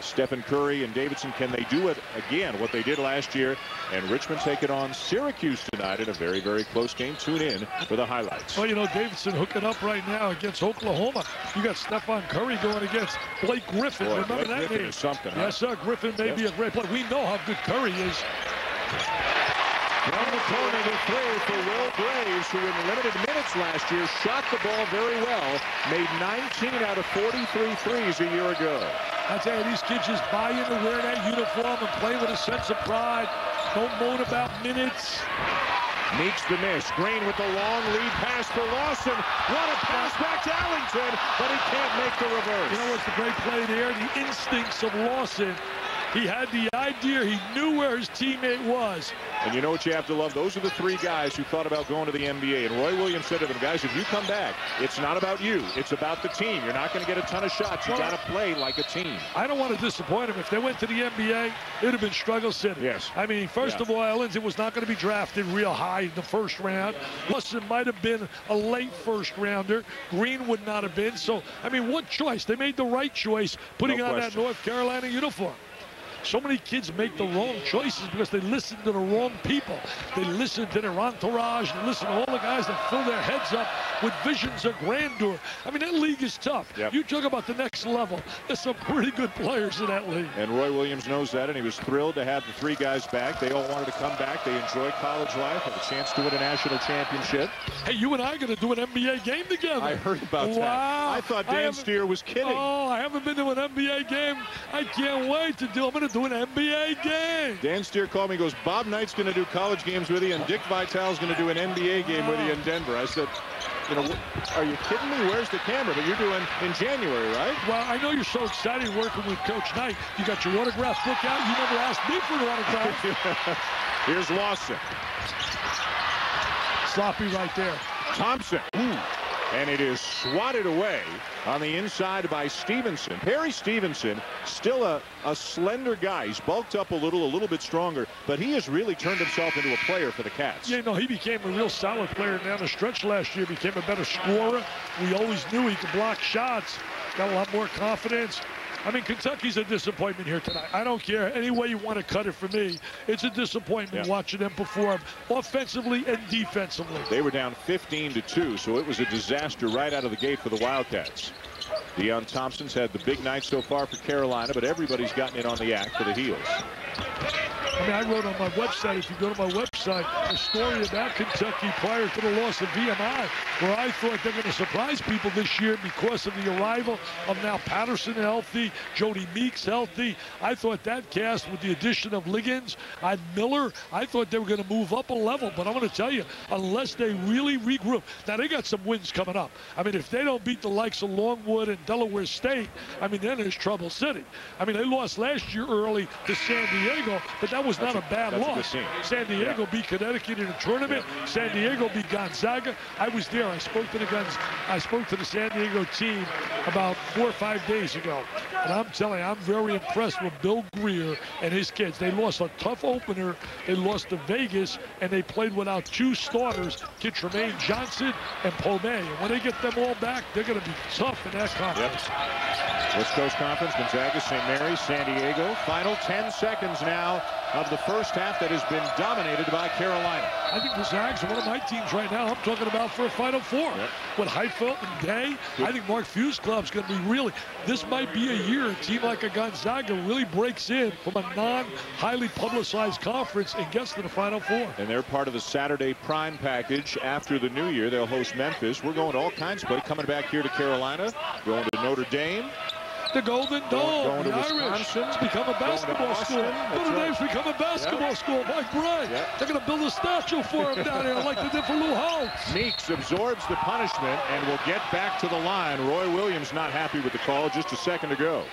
Stephen Curry and Davidson, can they do it again, what they did last year? And Richmond take it on Syracuse tonight in a very, very close game. Tune in for the highlights. Well, you know, Davidson hooking up right now against Oklahoma. You got Stephen Curry going against Blake Griffin. Boy, Remember Blake that Griffin name? something, huh? Yes, sir. Griffin may Yep. be a great player. We know how good Curry is. From the corner to three for Will Graves, who in limited minutes last year shot the ball very well, made 19 out of 43 threes a year ago. I tell you, these kids just buy into wearing that uniform and play with a sense of pride. Don't moan about minutes. Meeks the miss. Green with the long lead pass for Lawson. What a pass back to Ellington, but he can't make the reverse. You know what's the great play there? The instincts of Lawson. He had the idea. He knew where his teammate was. And you know what you have to love? Those are the three guys who thought about going to the NBA. And Roy Williams said to them, guys, if you come back, it's not about you. It's about the team. You're not going to get a ton of shots. You got to play like a team. I don't want to disappoint him. If they went to the NBA, it would have been struggle city. Yes. I mean, first yeah. of all, Lindsey was not going to be drafted real high in the first round. Plus, it might have been a late first rounder. Green would not have been. So, I mean, what choice? They made the right choice putting no on that North Carolina uniform. So many kids make the wrong choices because they listen to the wrong people. They listen to their entourage. They listen to all the guys that fill their heads up with visions of grandeur. I mean, that league is tough. Yep. You talk about the next level. There's some pretty good players in that league. And Roy Williams knows that, and he was thrilled to have the three guys back. They all wanted to come back. They enjoy college life, have a chance to win a national championship. Hey, you and I are going to do an NBA game together. I heard about wow. that. I thought Dan haven't- Steer was kidding. Oh, I haven't been to an NBA game. I can't wait to do. I'm going to do an NBA game. Dan Steer called me. Goes, Bob Knight's going to do college games with you, and Dick Vitale's going to do an NBA game with you in Denver. I said, you know, are you kidding me? Where's the camera? But you're doing in January, right? Well, I know you're so excited working with Coach Knight. You got your autograph book out. You never asked me for an autograph. Here's Lawson. Sloppy right there. Thompson. And it is swatted away on the inside by Stevenson. Perry Stevenson, still a, a slender guy. He's bulked up a little, a little bit stronger, but he has really turned himself into a player for the Cats. Yeah, no, he became a real solid player down the stretch last year. Became a better scorer. We always knew he could block shots. Got a lot more confidence. I mean, Kentucky's a disappointment here tonight. I don't care any way you want to cut it for me. It's a disappointment Yeah. watching them perform offensively and defensively. They were down 15 to 2, so it was a disaster right out of the gate for the Wildcats. Deon Thompson's had the big night so far for Carolina, but everybody's gotten in on the act for the Heels. I mean, I wrote on my website, if you go to my website, a story about Kentucky prior to the loss of VMI, where I thought they're going to surprise people this year because of the arrival of now Patterson healthy, Jody Meeks healthy. I thought that cast with the addition of Liggins and Miller, I thought they were going to move up a level. But I'm going to tell you, unless they really regroup, now they got some wins coming up. I mean, if they don't beat the likes of Longwood and Delaware State, I mean, then there's trouble city. I mean, they lost last year early to San Diego, but that was not a, a- bad that's a loss. San Diego beat Connecticut in a tournament. San Diego beat Gonzaga. I was there. I spoke to the guns. I spoke to the San Diego team about four or five days ago, and I'm telling you, I'm very impressed with Bill Grier and his kids. They lost a tough opener. They lost to Vegas, and they played without two starters, Kid Tremaine Johnson and Paul May. And when they get them all back, they're going to be tough in that conference. West Coast Conference, Gonzaga, St. Mary's, San Diego. Final 10 seconds now of the first half that has been dominated by Carolina. I think the Zags are one of my teams right now. I'm talking about for a Final Four. Yep. With Heytvelt and Daye, I think Mark Few's club's going to be really, this might be a year a team like a Gonzaga really breaks in from a non-highly publicized conference and gets to the Final Four. And they're part of the Saturday Prime package after the new year. They'll host Memphis. We're going to all kinds of play. Coming back here to Carolina, going to Notre Dame. The Golden Dome, the Irish. Become a basketball school. Notre right. Dame's become a basketball school. My great. Yep. They're going to build a statue for him down here like they did for Lou Holtz. Meeks absorbs the punishment and will get back to the line. Roy Williams not happy with the call just a second ago.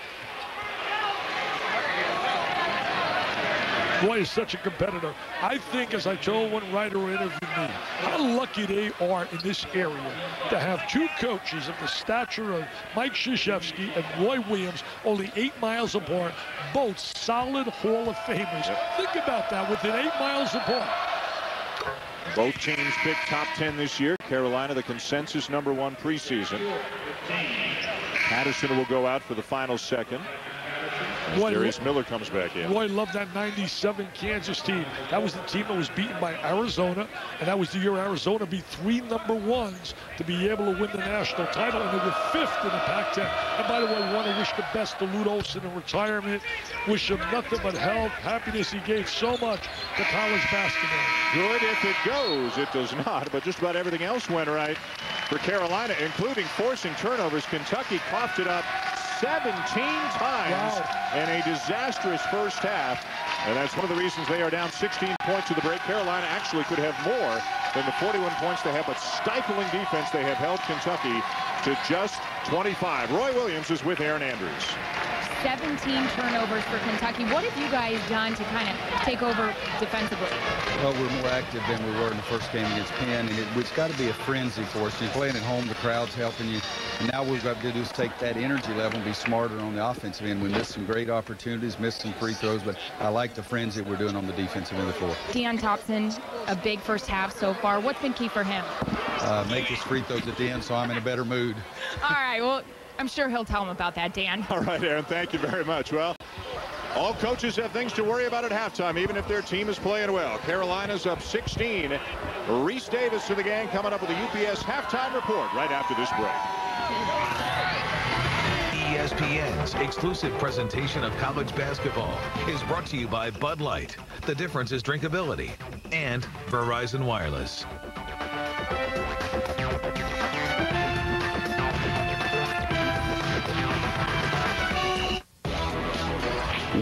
Roy is such a competitor. I think, as I told one writer who interviewed me, how lucky they are in this area to have two coaches of the stature of Mike Krzyzewski and Roy Williams, only eight miles apart, both solid Hall of Famers. Think about that, within eight miles apart. Both teams picked top 10 this year. Carolina, the consensus number one preseason. Patterson will go out for the final second. Roy, Darius Miller comes back in. Roy loved that 97 Kansas team. That was the team that was beaten by Arizona, and that was the year Arizona beat three number ones to be able to win the national title, and they were fifth in the Pac-10. And by the way, we want to wish the best to Lute Olson in retirement. Wish him nothing but health, happiness. He gave so much to college basketball. Good if it goes. It does not, but just about everything else went right for Carolina, including forcing turnovers. Kentucky coughed it up 17 times Wow. in a disastrous first half. And that's one of the reasons they are down 16 points to the break. Carolina actually could have more than the 41 points they have, but stifling defense, they have held Kentucky to just 25. Roy Williams is with Erin Andrews. 17 turnovers for Kentucky. What have you guys done to kind of take over defensively? Well, we're more active than we were in the first game against Penn, and it, it's got to be a frenzy for us. You're playing at home, the crowd's helping you, and now what we've got to do is take that energy level and be smarter on the offensive end. We missed some great opportunities, missed some free throws, but I like the frenzy that we're doing on the defensive end of the floor. Deon Thompson, a big first half so far. What's been key for him? Uh, make his free throws at the end, so I'm in a better mood. All right, well, I'm sure he'll tell him about that, Dan. All right, Erin, thank you very much. Well, all coaches have things to worry about at halftime, even if their team is playing well. Carolina's up 16. Rece Davis to the gang coming up with a UPS halftime report right after this break. ESPN's exclusive presentation of college basketball is brought to you by Bud Light. The difference is drinkability. And Verizon Wireless.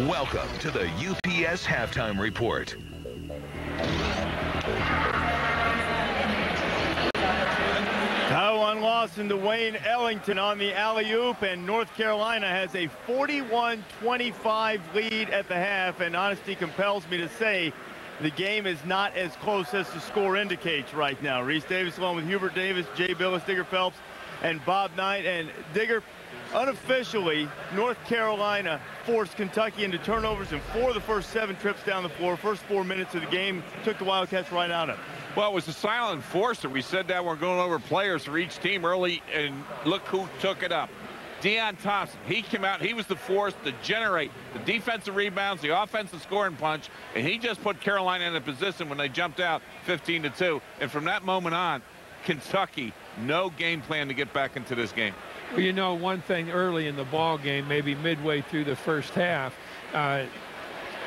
Welcome to the UPS Halftime Report. Tywon Lawson to Wayne Ellington on the alley-oop, and North Carolina has a 41-25 lead at the half, and honesty compels me to say the game is not as close as the score indicates right now. Rece Davis along with Hubert Davis, Jay Bilas, Digger Phelps, and Bob Knight. And Digger, unofficially, North Carolina forced Kentucky into turnovers in four of the first seven trips down the floor. First four minutes of the game took the Wildcats right out of it. Well, it was a silent forcer. We said that we're going over players for each team early, and look who took it up. Deon Thompson, he came out, he was the force to generate the defensive rebounds, the offensive scoring punch, and he just put Carolina in a position when they jumped out 15 to 2. And from that moment on, Kentucky, no game plan to get back into this game. Well, you know, one thing early in the ball game, maybe midway through the first half, uh,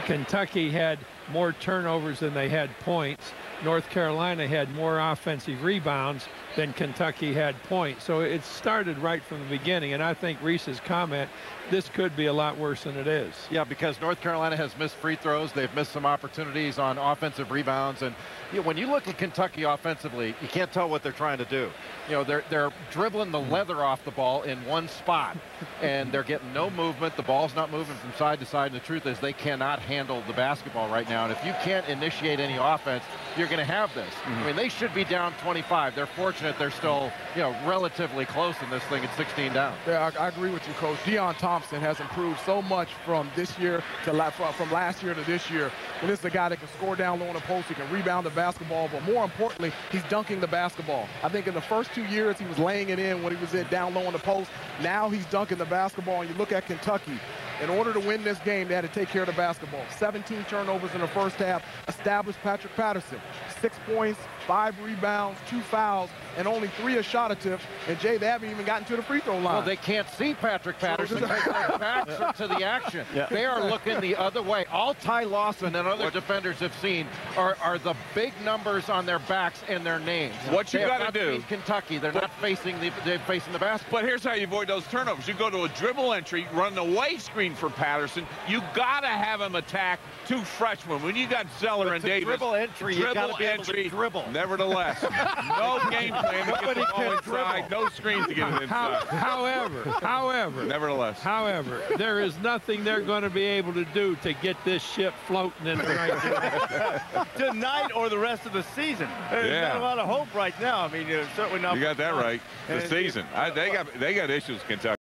Kentucky had more turnovers than they had points. North Carolina had more offensive rebounds than Kentucky had points. So it started right from the beginning. And I think Rece's comment, this could be a lot worse than it is. Yeah, because North Carolina has missed free throws. They've missed some opportunities on offensive rebounds. And you know, when you look at Kentucky offensively, you can't tell what they're trying to do. You know, they're, they're dribbling the leather off the ball in one spot, and they're getting no movement. The ball's not moving from side to side. And the truth is they cannot handle the basketball right now. And if you can't initiate any offense, you're going to have this. Mm -hmm. I mean, they should be down 25. They're fortunate they're still, you know, relatively close in this thing at 16 down. Yeah, I, I agree with you, Coach. Deon Thompson has improved so much from this year to la from last year to this year. And this is a guy that can score down low in the post. He can rebound the basketball, but more importantly, he's dunking the basketball. I think in the first two years, he was laying it in when he was in down low in the post. Now he's dunking the basketball, and you look at Kentucky. In order to win this game, they had to take care of the basketball. 17 turnovers in the first half, established Patrick Patterson. Six points, five rebounds, two fouls, and only three a shot attempts. And Jay, they haven't even gotten to the free throw line. Well, they can't see Patrick Patterson because their backs are to the action. Yeah. They are looking the other way. All Ty Lawson and other what? defenders have seen are, are the big numbers on their backs and their names. What you got to do? Kentucky. They're but, not facing the they're facing the basket. But here's how you avoid those turnovers. You go to a dribble entry, run the away screen for Patterson. You got to have him attack two freshmen. When you got Zeller and Davis, dribble entry, dribble you got to be able entry, to dribble. Nevertheless, no game plan to get the ball inside, no screen to get it inside. However, however, nevertheless, however, there is nothing they're going to be able to do to get this ship floating in the right tonight or the rest of the season. There's yeah. not a lot of hope right now. I mean, certainly not. You got that right. The season, I, they got they got issues, Kentucky.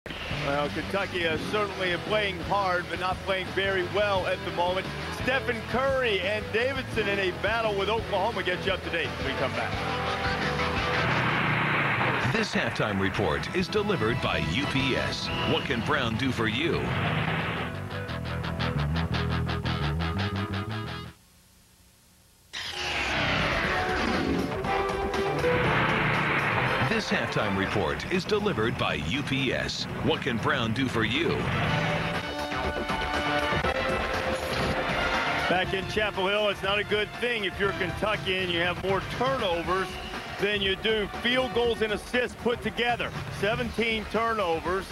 Well, Kentucky is certainly playing hard, but not playing very well at the moment. Stephen Curry and Davidson in a battle with Oklahoma. Get you up to date when we come back. This halftime report is delivered by UPS. What can Brown do for you? This halftime report is delivered by UPS. What can Brown do for you? Back in Chapel Hill, it's not a good thing if you're Kentucky and you have more turnovers than you do field goals and assists put together. 17 turnovers.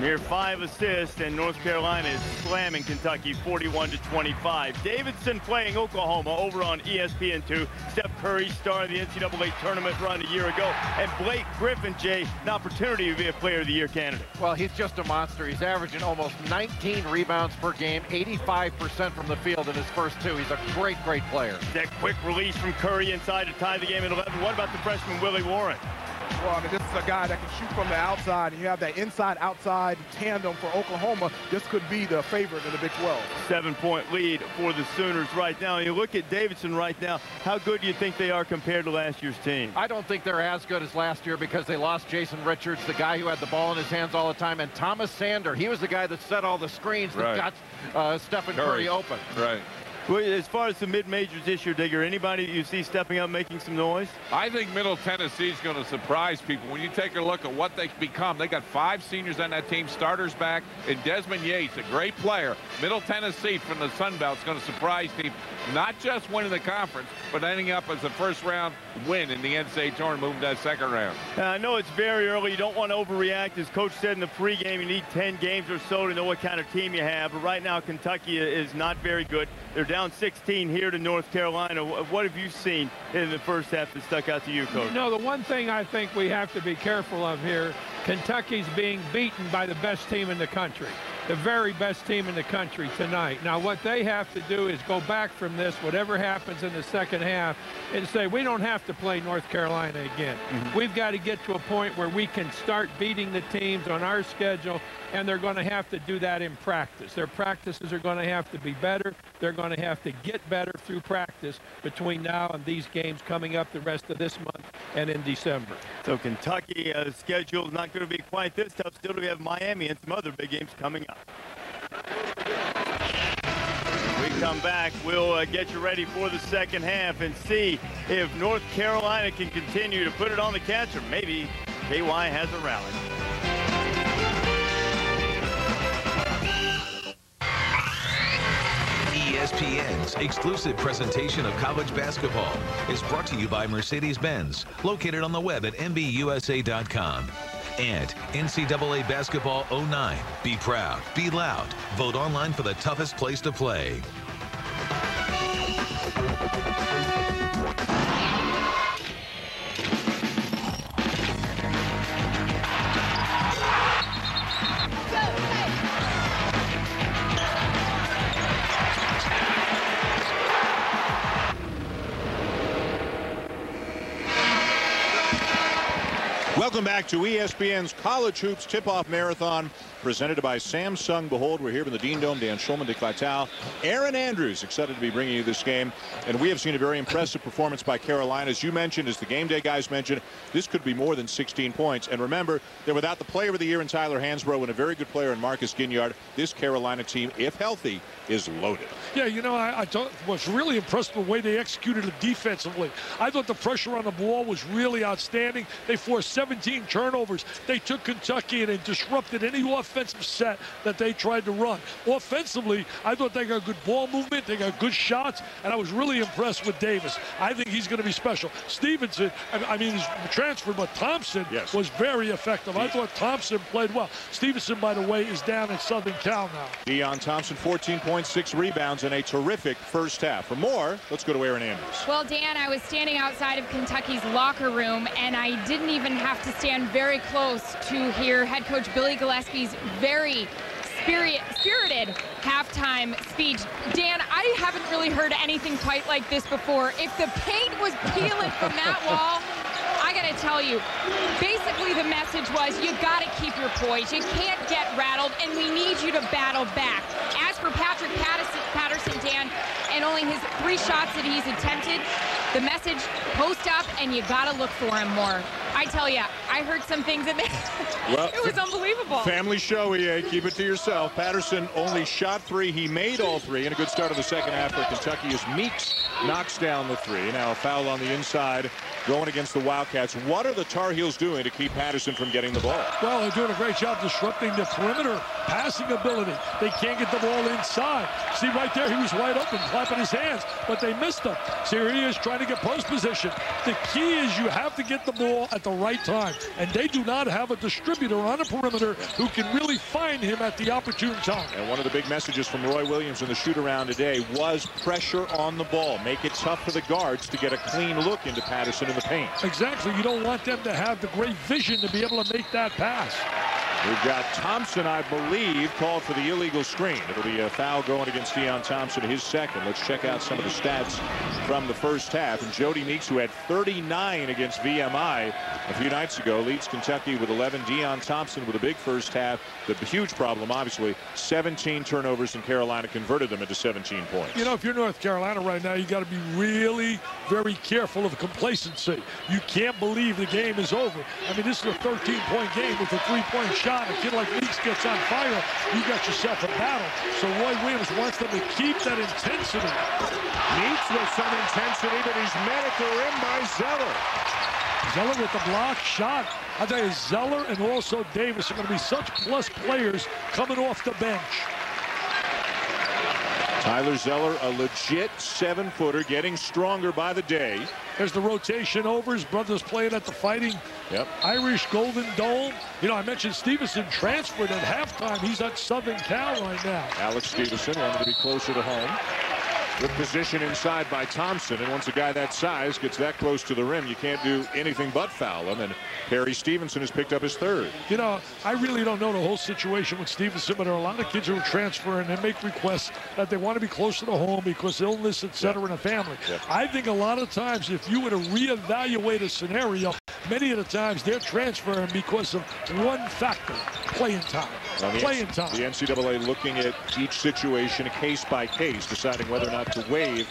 Near five assists, and North Carolina is slamming Kentucky 41 to 25. Davidson playing Oklahoma over on ESPN2. Steph Curry, star of the NCAA tournament run a year ago, and Blake Griffin, Jay, an opportunity to be a Player of the Year candidate. Well, he's just a monster. He's averaging almost 19 rebounds per game, 85% from the field in his first two. He's a great, great player. That quick release from Curry inside to tie the game at 11. What about the freshman Willie Warren? Well, I mean, this is a guy that can shoot from the outside, and you have that inside-outside tandem for Oklahoma. This could be the favorite in the Big 12. Seven-point lead for the Sooners right now. You look at Davidson right now. How good do you think they are compared to last year's team? I don't think they're as good as last year because they lost Jason Richards, the guy who had the ball in his hands all the time, and Thomas Sander. He was the guy that set all the screens that Right. got uh, Stephen Curry. Curry open. Right. Well, as far as the mid-majors this year, Digger, anybody you see stepping up making some noise? I think Middle Tennessee's going to surprise people. When you take a look at what they've become, they got five seniors on that team, starters back, and Desmond Yates, a great player. Middle Tennessee from the Sun Belt is going to surprise people, not just winning the conference, but ending up as a first-round win in the NCAA tournament, moving to that second round. Uh, I know it's very early. You don't want to overreact. As Coach said in the pregame, you need 10 games or so to know what kind of team you have. But right now, Kentucky is not very good. They're down 16 here to North Carolina. What have you seen in the first half that stuck out to you, Coach? No, the one thing I think we have to be careful of here, Kentucky's being beaten by the best team in the country, the very best team in the country tonight. Now, what they have to do is go back from this, whatever happens in the second half, and say, we don't have to play North Carolina again. We've got to get to a point where we can start beating the teams on our schedule, and they're going to have to do that in practice. Their practices are going to have to be better. They're going to have to get better through practice between now and these games coming up the rest of this month and in December. So Kentucky uh, schedule is not going to be quite this tough. Still, we have Miami and some other big games coming up. We come back, we'll uh, get you ready for the second half and see if North Carolina can continue to put it on the catch or maybe KY has a rally. ESPN's exclusive presentation of college basketball is brought to you by Mercedes-Benz, located on the web at MBUSA.com. And NCAA Basketball 09. Be proud, be loud. Vote online for the toughest place to play. Welcome back to ESPN's College Hoops Tip-Off Marathon, presented by Samsung. Behold, we're here in the Dean Dome. Dan Shulman, Dick Vitale, Erin Andrews, excited to be bringing you this game. And we have seen a very impressive performance by Carolina. As you mentioned, as the game day guys mentioned, this could be more than 16 points. And remember, they're without the player of the year in Tyler Hansbrough and a very good player in Marcus Ginyard. This Carolina team, if healthy, is loaded. Yeah, you know, I, I was really impressed with the way they executed it defensively. I thought the pressure on the ball was really outstanding. They forced 17 turnovers. They took Kentucky and disrupted any offensive set that they tried to run. Offensively, I thought they got good ball movement. They got good shots, and I was really impressed with Davis. I think he's going to be special. Stevenson, I, I mean, he's transferred, but Thompson Yes. was very effective. I thought Thompson played well. Stevenson, by the way, is down in Southern Cal now. Deon Thompson, 14.6 rebounds in a terrific first half. For more, let's go to Erin Andrews. Well, Dan, I was standing outside of Kentucky's locker room, and I didn't even have to stand very close to hear head coach Billy Gillispie's very spirit, spirited halftime speech. Dan, I haven't really heard anything quite like this before. If the paint was peeling from that wall, I got to tell you, basically the message was you got to keep your poise. You can't get rattled, and we need you to battle back. As for Patrick Patterson, Patterson, Dan, and only his three shots that he's attempted, the message, post up, and you got to look for him more. I tell you, I heard some things in there. Well, it was unbelievable. Family show, EA. Keep it to yourself. Patterson only shot three. He made all three. And a good start of the second half for Kentucky as Meeks knocks down the three. Now a foul on the inside going against the Wildcats. What are the Tar Heels doing to keep Patterson from getting the ball? Well, they're doing a great job disrupting the perimeter passing ability. They can't get the ball inside. See right there, he was wide open, clapping his hands, but they missed him. So here he is trying to get post position. The key is you have to get the ball at the right time, and they do not have a distributor on a perimeter who can really find him at the opportune time. And one of the big messages from Roy Williams in the shoot around today was pressure on the ball. Make it tough for the guards to get a clean look into Patterson in the paint. Exactly. You don't want them to have the great vision to be able to make that pass. We've got Thompson, I believe, called for the illegal screen. It'll be a foul going against Deon Thompson, his second. Let's check out some of the stats from the first half. And Jody Meeks, who had 39 against VMI a few nights ago, leads Kentucky with 11. Deon Thompson with a big first half. The huge problem, obviously, 17 turnovers, and Carolina converted them into 17 points. You know, if you're North Carolina right now, you got to be really very careful of complacency. You can't believe the game is over. I mean, this is a 13-point game with a three-point shot shot, a kid like Meeks gets on fire, you got yourself a battle. So Roy Williams wants them to keep that intensity. Meeks with some intensity, but he's met at the rim by Zeller. Zeller with the block shot. I tell you, Zeller and also Davis are going to be such plus players coming off the bench. Tyler Zeller, a legit seven-footer, getting stronger by the day. There's the rotation over. His brother's playing at the Fighting yep. Irish Golden Dome. You know, I mentioned Stevenson transferred at halftime. He's at Southern Cal right now. Alex Stevenson wanted to be closer to home. Good position inside by Thompson, and once a guy that size gets that close to the rim, you can't do anything but foul him, and Perry Stevenson has picked up his third. You know, I really don't know the whole situation with Stevenson, but there are a lot of kids who are transferring and make requests that they want to be closer to the home because illness, etc., yeah. in a family. Yeah. I think a lot of times if you were to reevaluate a scenario, many of the times they're transferring because of one factor, playing time. Well, playing time. The NCAA looking at each situation case by case, deciding whether or not to waive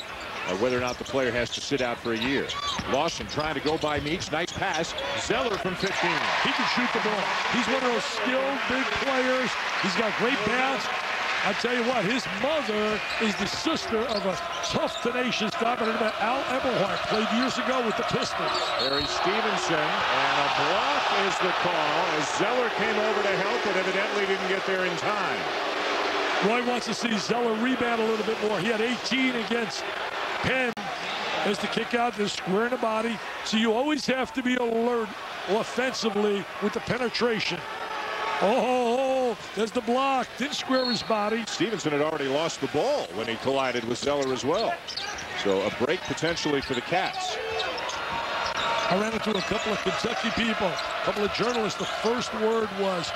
uh, whether or not the player has to sit out for a year. Lawson trying to go by Meeks. Nice pass. Zeller from 15. He can shoot the ball. He's one of those skilled big players. He's got great bounce. I tell you what, his mother is the sister of a tough, tenacious name of Al Eberhard. Played years ago with the Pistons. Perry Stevenson, and a block is the call as Zeller came over to help, but evidently didn't get there in time. Roy wants to see Zeller rebound a little bit more. He had 18 against Penn as the kick out, the square in the body. So you always have to be alert offensively with the penetration. Oh, there's the block. Didn't square his body. Stevenson had already lost the ball when he collided with Zeller as well. So a break potentially for the Cats. I ran into a couple of Kentucky people, a couple of journalists. The first word was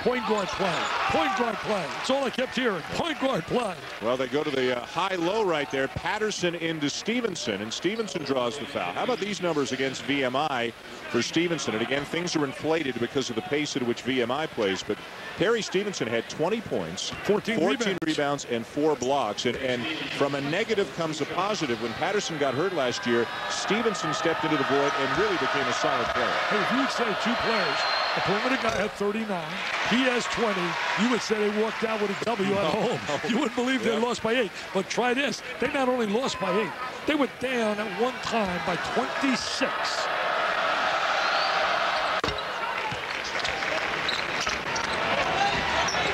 Point guard play. Point guard play. That's all I kept hearing. Point guard play. Well, they go to the uh, high-low right there. Patterson into Stevenson, and Stevenson draws the foul. How about these numbers against VMI for Stevenson? And again, things are inflated because of the pace at which VMI plays. But Perry Stevenson had 20 points, 14, 14 rebounds. rebounds. and four blocks. And, and from a negative comes a positive. When Patterson got hurt last year, Stevenson stepped into the void and really became a solid player. Hey, if you say two players the perimeter guy had 39. He has 20. You would say they walked out with a W at home. No. You wouldn't believe they lost by eight. But try this. They not only lost by eight, they were down at one time by 26.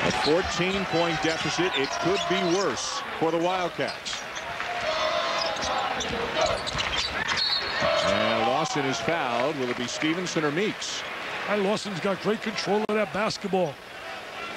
A 14-point deficit. It could be worse for the Wildcats. And Lawson is fouled. Will it be Stevenson or Meeks? Ty Lawson's got great control of that basketball.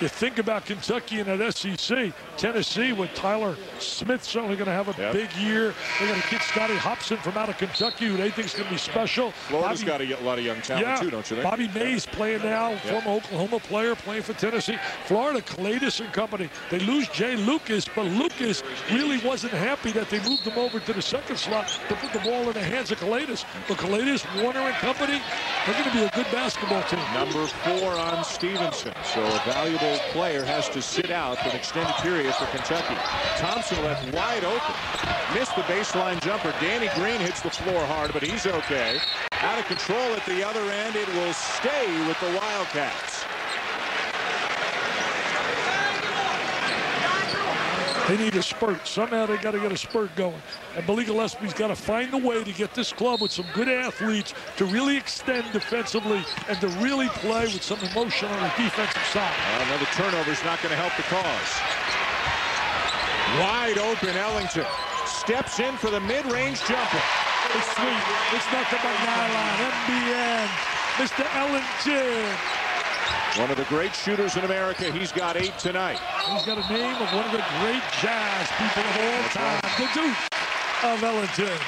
You think about Kentucky and that SEC, Tennessee with Tyler Smith certainly going to have a yep. big year. They're going to get Scotty Hopson from out of Kentucky, who they think is going to be special. Florida's Bobby, got a lot of young talent yeah, too, don't you think? Bobby Maze playing now, yep. former Oklahoma player playing for Tennessee. Florida, Calathes and company. They lose Jai Lucas, but Lucas really wasn't happy that they moved him over to the second slot to put the ball in the hands of Calathes. But Calathes, Werner and company, they're going to be a good basketball team. Number four on Stevenson. So a valuable player has to sit out for an extended period for Kentucky. Thompson left wide open. Missed the baseline jumper. Danny Green hits the floor hard, but he's okay. Out of control at the other end. It will stay with the Wildcats. They need a spurt. Somehow they got to get a spurt going. And Billy Gillispie's got to find a way to get this club with some good athletes to really extend defensively and to really play with some emotion on the defensive side. Well, another turnover is not going to help the cause. Wide open Ellington. Steps in for the mid-range jumper. It's sweet. It's nothing but nylon. MBN. Mr. Ellington. One of the great shooters in America. He's got eight tonight. He's got a name of one of the great jazz people of all time. The Duke of Ellington.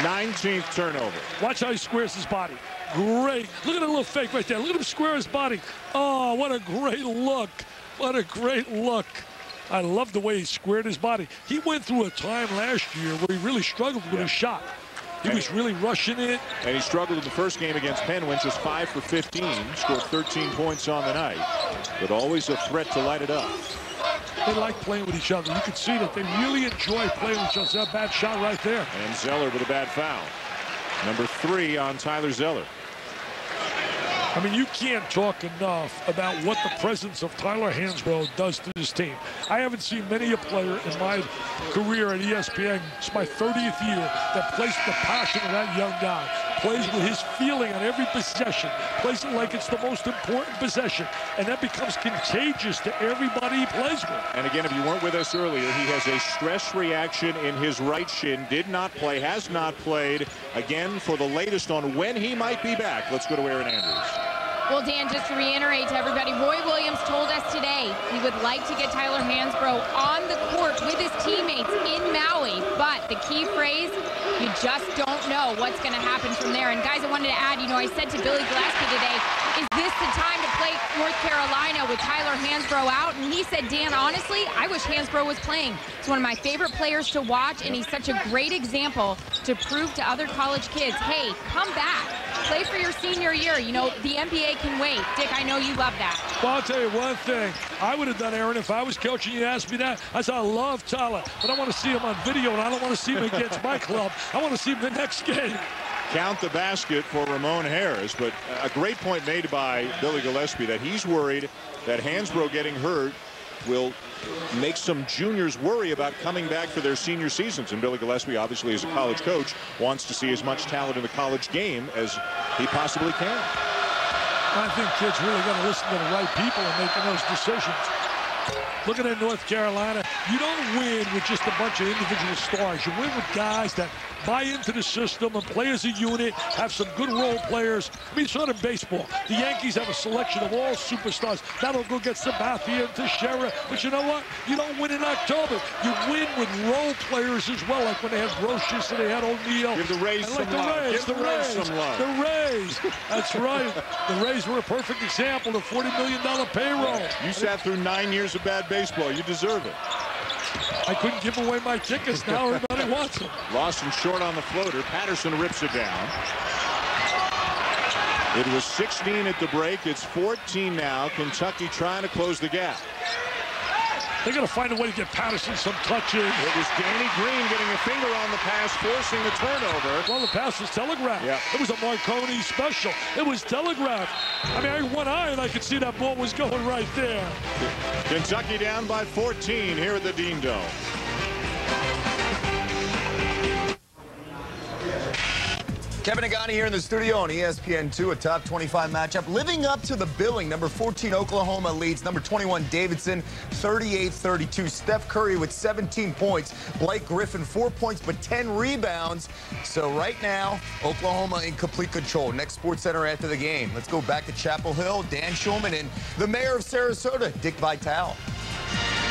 19th turnover. Watch how he squares his body. Great. Look at the little fake right there. Look at him square his body. Oh, what a great look. What a great look. I love the way he squared his body. He went through a time last year where he really struggled with his shot. He was really rushing it. And he struggled in the first game against Penn, went just 5 for 15, scored 13 points on the night, but always a threat to light it up. They like playing with each other. You can see that they really enjoy playing with each other. That bad shot right there. And Zeller with a bad foul. Number three on Tyler Zeller. I mean, you can't talk enough about what the presence of Tyler Hansbrough does to this team. I haven't seen many a player in my career at ESPN, it's my 30th year, that placed the passion of that young guy, plays with his feeling on every possession, plays it like it's the most important possession, and that becomes contagious to everybody he plays with. And again, if you weren't with us earlier, he has a stress reaction in his right shin, did not play, has not played, again, for the latest on when he might be back. Let's go to Erin Andrews. Well, Dan, just to reiterate to everybody, Roy Williams told us today he would like to get Tyler Hansbrough on the court with his teammates in Maui. But the key phrase, you just don't know what's going to happen from there. And guys, I wanted to add, you know, I said to Billy Gillispie today, is this the time to play North Carolina with Tyler Hansbrough out? And he said, Dan, honestly, I wish Hansbrough was playing. He's one of my favorite players to watch, and he's such a great example to prove to other college kids, hey, come back. Play for your senior year. You know, the NBA can wait. Dick, I know you love that. Well, I'll tell you one thing. I would have done, Erin, if I was coaching, you asked me that. I said, I love Tyler, but I want to see him on video, and I don't want to see him against my club. I want to see him the next game. Count the basket for Ramon Harris, but a great point made by Billy Gillispie that he's worried that Hansbrough getting hurt will make some juniors worry about coming back for their senior seasons. And Billy Gillispie, obviously, as a college coach, wants to see as much talent in the college game as he possibly can. I think kids really got to listen to the right people in making those decisions. Looking at North Carolina, you don't win with just a bunch of individual stars. You win with guys that buy into the system and play as a unit, have some good role players. I mean, it's not in baseball. The Yankees have a selection of all superstars. That'll go get Sabathia and Teixeira. But you know what? You don't win in October. You win with role players as well, like when they had Brosius and they had O'Neill. Give the Rays like some the love. Rays, Give the the Rays Rays, some love. the Rays. That's right. The Rays were a perfect example of $40 million payroll. You sat through nine years of bad baseball. You deserve it. I couldn't give away my tickets. Now everybody wants them. Lawson short on the floater. Patterson rips it down. It was 16 at the break. It's 14 now. Kentucky trying to close the gap. They're going to find a way to get Patterson some touches. It was Danny Green getting a finger on the pass, forcing the turnover. Well, the pass was telegraphed. Yeah. It was a Marconi special. It was telegraphed. I mean, I had one eye and I could see that ball was going right there. Kentucky down by 14 here at the Dean Dome. Kevin Negandhi here in the studio on E ESPN2, a top 25 matchup. Living up to the billing, number 14 Oklahoma leads number 21 Davidson 38-32. Steph Curry with 17 points. Blake Griffin 4 points but 10 rebounds. So right now, Oklahoma in complete control. Next Sports Center after the game. Let's go back to Chapel Hill. Dan Shulman and the mayor of Sarasota, Dick Vitale.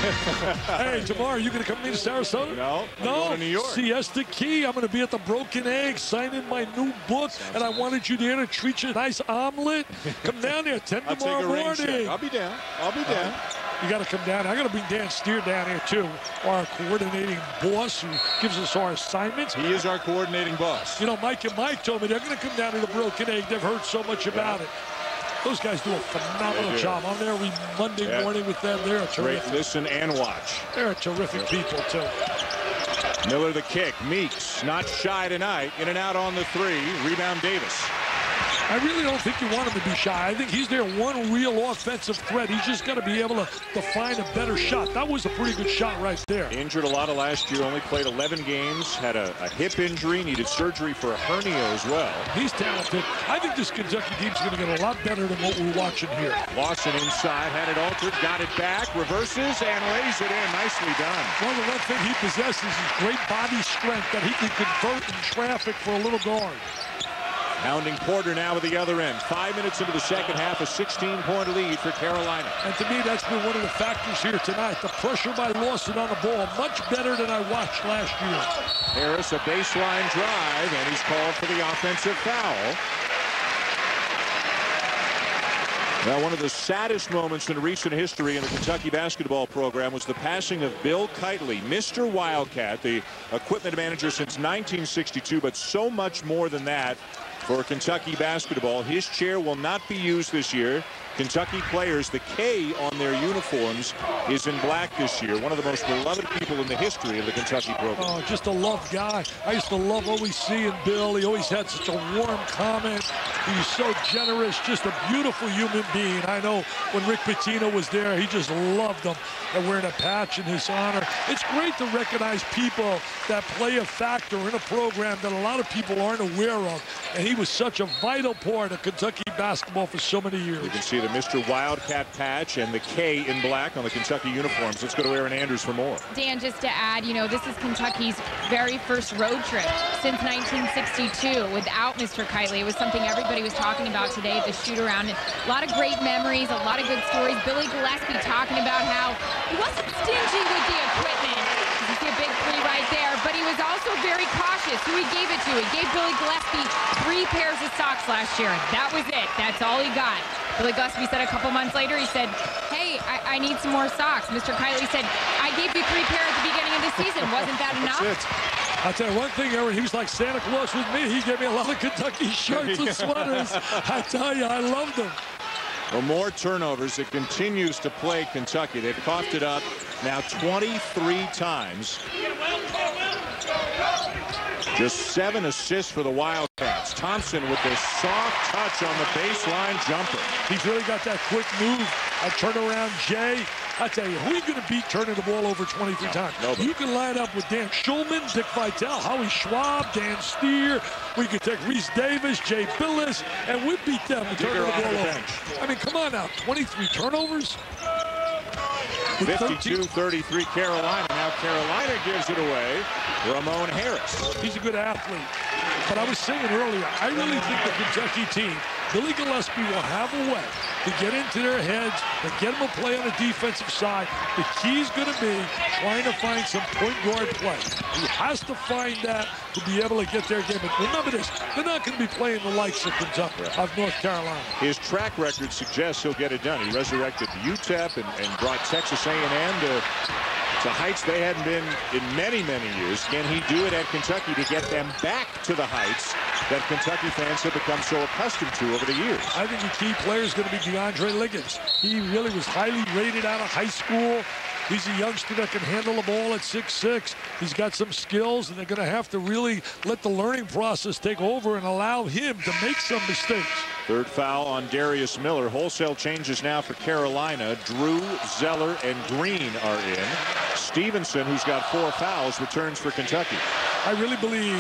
hey, tomorrow you going to come to me to Sarasota? No, no. New York. Siesta Key. I'm going to be at the Broken Egg signing my new book, and I wanted you there to treat you a nice omelet. Come down there 10 I'll tomorrow take a morning. I'll be down. I'll be down. Uh, you got to come down. I got to bring Dan Steir down here too, our coordinating boss who gives us our assignments. He is our coordinating boss. You know, Mike and Mike told me they're going to come down to the Broken Egg. They've heard so much about it. Those guys do a phenomenal do. job. I'm there every Monday Yeah. morning with them. They're Great terrific. listen and watch. They're terrific people too. Miller the kick. Meeks not shy tonight. In and out on the three. Rebound Davis. I really don't think you want him to be shy. I think he's their one real offensive threat. He's just got to be able to, to find a better shot. That was a pretty good shot right there. Injured a lot of last year, only played 11 games, had a, a hip injury, needed surgery for a hernia as well. He's talented. I think this Kentucky team's going to get a lot better than what we're watching here. Lawson inside, had it altered, got it back, reverses, and lays it in. Nicely done. Well, the one thing he possesses is great body strength that he can convert in traffic for a little guard. Pounding Porter now at the other end. Five minutes into the second half, a 16-point lead for Carolina. And to me, that's been one of the factors here tonight. The pressure by Lawson on the ball, much better than I watched last year. Harris, a baseline drive, and he's called for the offensive foul. Now, one of the saddest moments in recent history in the Kentucky basketball program was the passing of Bill Keightley, Mr. Wildcat, the equipment manager since 1962, but so much more than that for Kentucky basketball. His chair will not be used this year. Kentucky players, the K on their uniforms is in black this year. One of the most beloved people in the history of the Kentucky program. Oh, just a love guy. I used to love always seeing Bill. He always had such a warm comment. He's so generous, just a beautiful human being. I know when Rick Pitino was there, he just loved him and wearing a patch in his honor. It's great to recognize people that play a factor in a program that a lot of people aren't aware of. And he was such a vital part of Kentucky basketball for so many years. You can see the Mr. Wildcat patch and the K in black on the Kentucky uniforms. Let's go to Erin Andrews for more. Dan, just to add, you know, this is Kentucky's very first road trip since 1962 without Mr. Keightley. It was something everybody was talking about today at the shoot-around. A lot of great memories, a lot of good stories. Billy Gillispie talking about how he wasn't stingy with the equipment. You see a big three right there, but he was also very cautious who he gave it to. He gave Billy Gillispie three pairs of socks last year. That was it. That's all he got. Billy Gillispie said a couple months later, he said, hey, I, I need some more socks. Mr. Keightley said, I gave you three pairs at the beginning of the season. Wasn't that enough? I'll tell you one thing, Erin, he was like Santa Claus with me. He gave me a lot of Kentucky shirts and sweaters. I tell you, I loved them. Well, more turnovers. It continues to play Kentucky. They've coughed it up now 23 times. Just seven assists for the Wildcats. Thompson with the soft touch on the baseline jumper. He's really got that quick move. A turnaround Jay. I tell you, who are you going to beat turning the ball over 23 times? Nobody. You can line up with Dan Shulman, Dick Vitale, Howie Schwab, Dan Steir. We could take Rece Davis, Jay Bilas, and we beat them and turn the ball the over. I mean, come on now, 23 turnovers? 52-33 Carolina. Carolina gives it away. Ramon Harris. He's a good athlete. But I was saying earlier, I really think the Kentucky team, Billy Gillispie will have a way to get into their heads, and get them a play on the defensive side. The key is going to be trying to find some point guard play. He has to find that to be able to get their game. But remember this, they're not going to be playing the likes of Kentucky, of North Carolina. His track record suggests he'll get it done. He resurrected UTEP and, and brought Texas A&M to, to heights they hadn't been in many, many years. Can he do it at Kentucky to get them back to the heights that Kentucky fans have become so accustomed to over the years? I think the key player is going to be DeAndre Liggins. He really was highly rated out of high school. He's a youngster that can handle the ball at 6'6". He's got some skills, and they're going to have to really let the learning process take over and allow him to make some mistakes. Third foul on Darius Miller. Wholesale changes now for Carolina. Drew, Zeller, and Green are in. Stevenson, who's got four fouls, returns for Kentucky. I really believe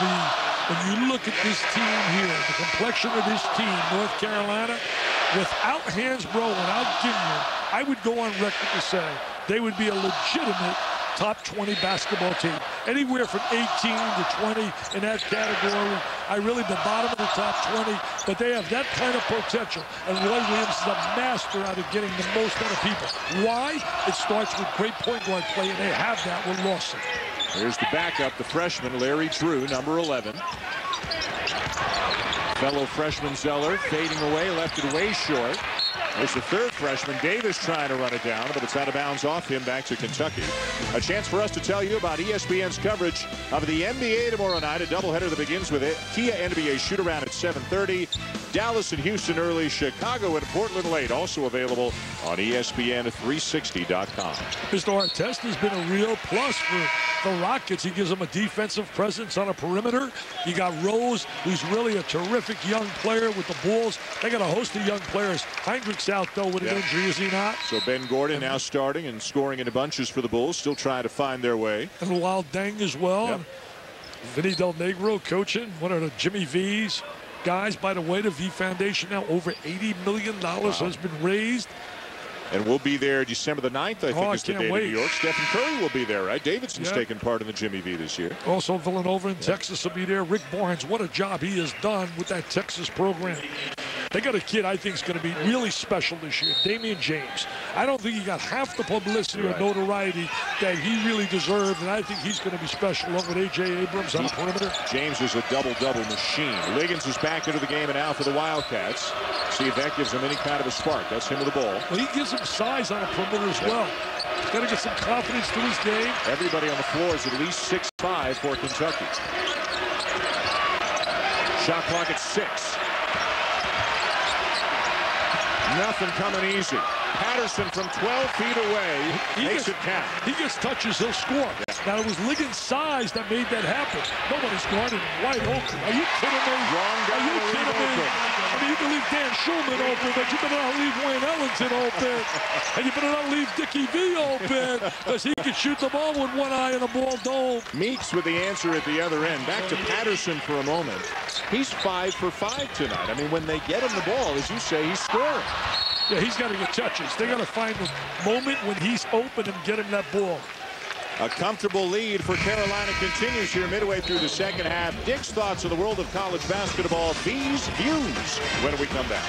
the when you look at this team here, the complexion of this team, North Carolina, without Hansbrough, without Ginyard, I would go on record to say they would be a legitimate top 20 basketball team. Anywhere from 18 to 20 in that category. I really the bottom of the top 20, but they have that kind of potential. And Roy Williams is a master out of getting the most out of people. Why? It starts with great point guard play, and they have that with Lawson. Here's the backup, the freshman, Larry Drew, number 11. Fellow freshman Zeller fading away, left it way short. There's the third freshman, Davis trying to run it down, but it's out of bounds off him back to Kentucky. A chance for us to tell you about ESPN's coverage of the NBA tomorrow night, a doubleheader that begins with it. Kia NBA shoot around at 7.30. Dallas and Houston early, Chicago and Portland late. Also available on E ESPN360.com. Mr. Artest has been a real plus for the Rockets. He gives them a defensive presence on a perimeter. You got Rose, who's really a terrific young player with the Bulls. They got a host of young players. Hinrich's out, though, with an injury, is he not? So Ben Gordon now starting and scoring in a bunches for the Bulls, still trying to find their way. And Luol Deng as well. Yep. Vinny Del Negro coaching, one of the Jimmy V's guys. By the way, the V Foundation now over $80 million has been raised. And we'll be there December the 9th, I oh, think, Oh, is the date wait. in New York. Stephen Curry will be there, right? Davidson's Yeah. taking part in the Jimmy V this year. Also, Villanova in Texas will be there. Rick Barnes, what a job he has done with that Texas program. They got a kid I think is going to be really special this year, Damion James. I don't think he got half the publicity or notoriety that he really deserved, and I think he's going to be special along with A.J. Abrams on the perimeter. James is a double-double machine. Liggins is back into the game and now for the Wildcats. See if that gives him any kind of a spark. That's him with the ball. Well, he gives him size on the perimeter as well. He's got to get some confidence to his game. Everybody on the floor is at least 6'5 for Kentucky. Shot clock at six. Nothing coming easy. Patterson from 12 feet away He makes gets, it count. he gets touches, he'll score. Now, it was Liggins' size that made that happen. Nobody's guarding wide open. Are you kidding me? Wrong guy Are you kidding me? open. I mean, you can leave Dan Shulman open, but you better not leave Wayne Ellington open. and you better not leave Dickie V open, because he can shoot the ball with one eye and the ball don't. Meeks with the answer at the other end. Back to Patterson for a moment. He's five for five tonight. I mean, when they get him the ball, as you say, he's scoring. Yeah, he's got to get touches. They got to find the moment when he's open and get him that ball. A comfortable lead for Carolina continues here midway through the second half. Dick's thoughts on the world of college basketball. These views when we come back.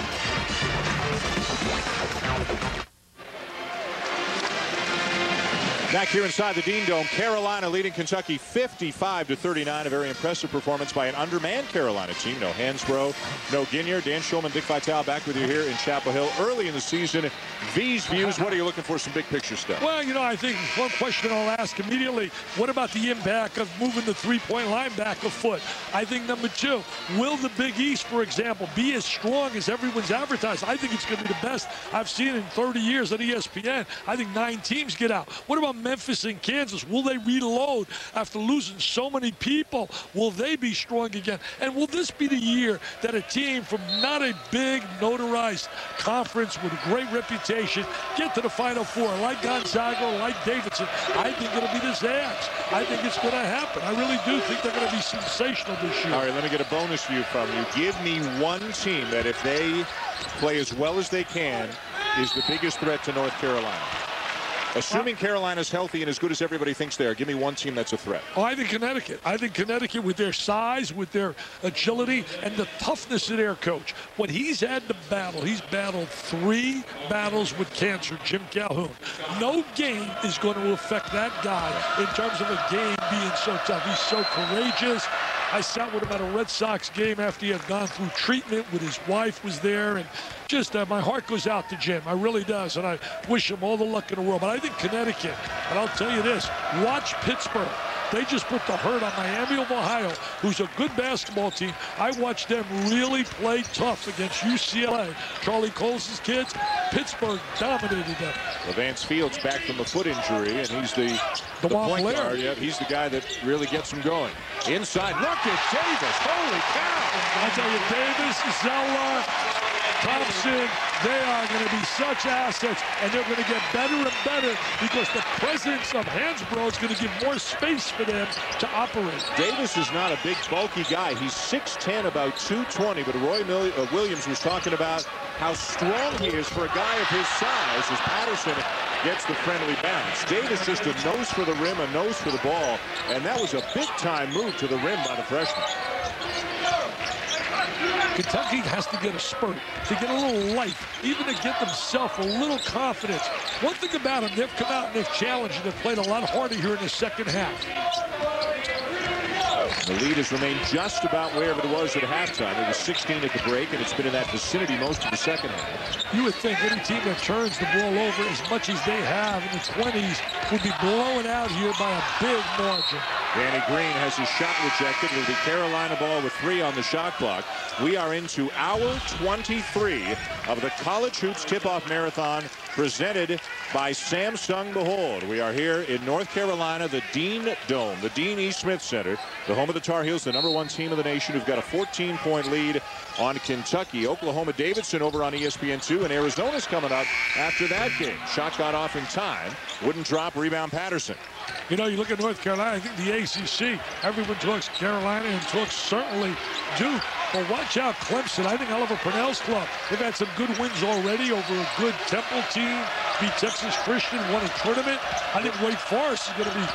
Back here inside the Dean Dome, Carolina leading Kentucky 55 to 39. A very impressive performance by an undermanned Carolina team. No Hansbrough, no Ginyard. Dan Shulman, Dick Vitale back with you here in Chapel Hill early in the season. V's views. What are you looking for? Some big picture stuff. Well, you know, I think one question I'll ask immediately, what about the impact of moving the three-point line back a foot? I think number two, will the Big East, for example, be as strong as everyone's advertised? I think it's going to be the best I've seen in 30 years at ESPN. I think nine teams get out. What about Memphis and Kansas? Will they reload after losing so many people? Will they be strong again? And will this be the year that a team from not a big notarized conference with a great reputation get to the Final Four, like Gonzaga, like Davidson? I think it'll be the Zags. I think it's going to happen. I really do think they're going to be sensational this year. All right, let me get a bonus view from you. Give me one team that if they play as well as they can is the biggest threat to North Carolina. Assuming Carolina's healthy and as good as everybody thinks they are, give me one team that's a threat. Oh, I think Connecticut. I think Connecticut with their size, with their agility, and the toughness of their coach. When he's had to battle, he's battled three battles with cancer, Jim Calhoun. No game is going to affect that guy in terms of a game being so tough. He's so courageous. I sat with him at a Red Sox game after he had gone through treatment with his wife was there and just uh, my heart goes out to Jim. I really does. And I wish him all the luck in the world. But I think Connecticut, and I'll tell you this, watch Pittsburgh. They just put the hurt on Miami of Ohio, who's a good basketball team. I watched them really play tough against UCLA. Charlie Coles' kids, Pittsburgh dominated them. Well, Vance Fields back from a foot injury, and he's the, the point guard. Yep, he's the guy that really gets them going. Inside, look at Davis. Holy cow! I tell you, Davis, Zeller, Thompson, they are going to be such assets, and they're going to get better and better because the presence of Hansbrough is going to give more space for them to operate. Davis is not a big, bulky guy. He's 6'10", about 220, but Roy Mil uh, Williams was talking about how strong he is for a guy of his size as Patterson gets the friendly bounce. Davis just a nose for the rim, a nose for the ball, and that was a big-time move to the rim by the freshman. Kentucky has to get a spurt, to get a little life, even to get themselves a little confidence. One thing about them, they've come out and they've challenged and they've played a lot harder here in the second half. The lead has remained just about wherever it was at halftime. It was 16 at the break, and it's been in that vicinity most of the second half. You would think any team that turns the ball over as much as they have in the 20s would be blown out here by a big margin. Danny Green has his shot rejected. It'll be Carolina ball with three on the shot clock. We are into hour 23 of the College Hoops Tip-Off Marathon presented by Samsung Behold. We are here in North Carolina, the Dean Dome, the Dean E. Smith Center, the home of the Tar Heels, the number one team in the nation who've got a 14-point lead on Kentucky. Oklahoma Davidson over on ESPN2, and Arizona's coming up after that game. Shot got off in time. Wouldn't drop, rebound Patterson. You know, you look at North Carolina, I think the ACC, everyone talks Carolina and talks certainly Duke. But watch out, Clemson. I think Oliver Purnell's club. They've had some good wins already over a good Temple team. Beat Texas Christian, won a tournament. I think Wake Forest is going to be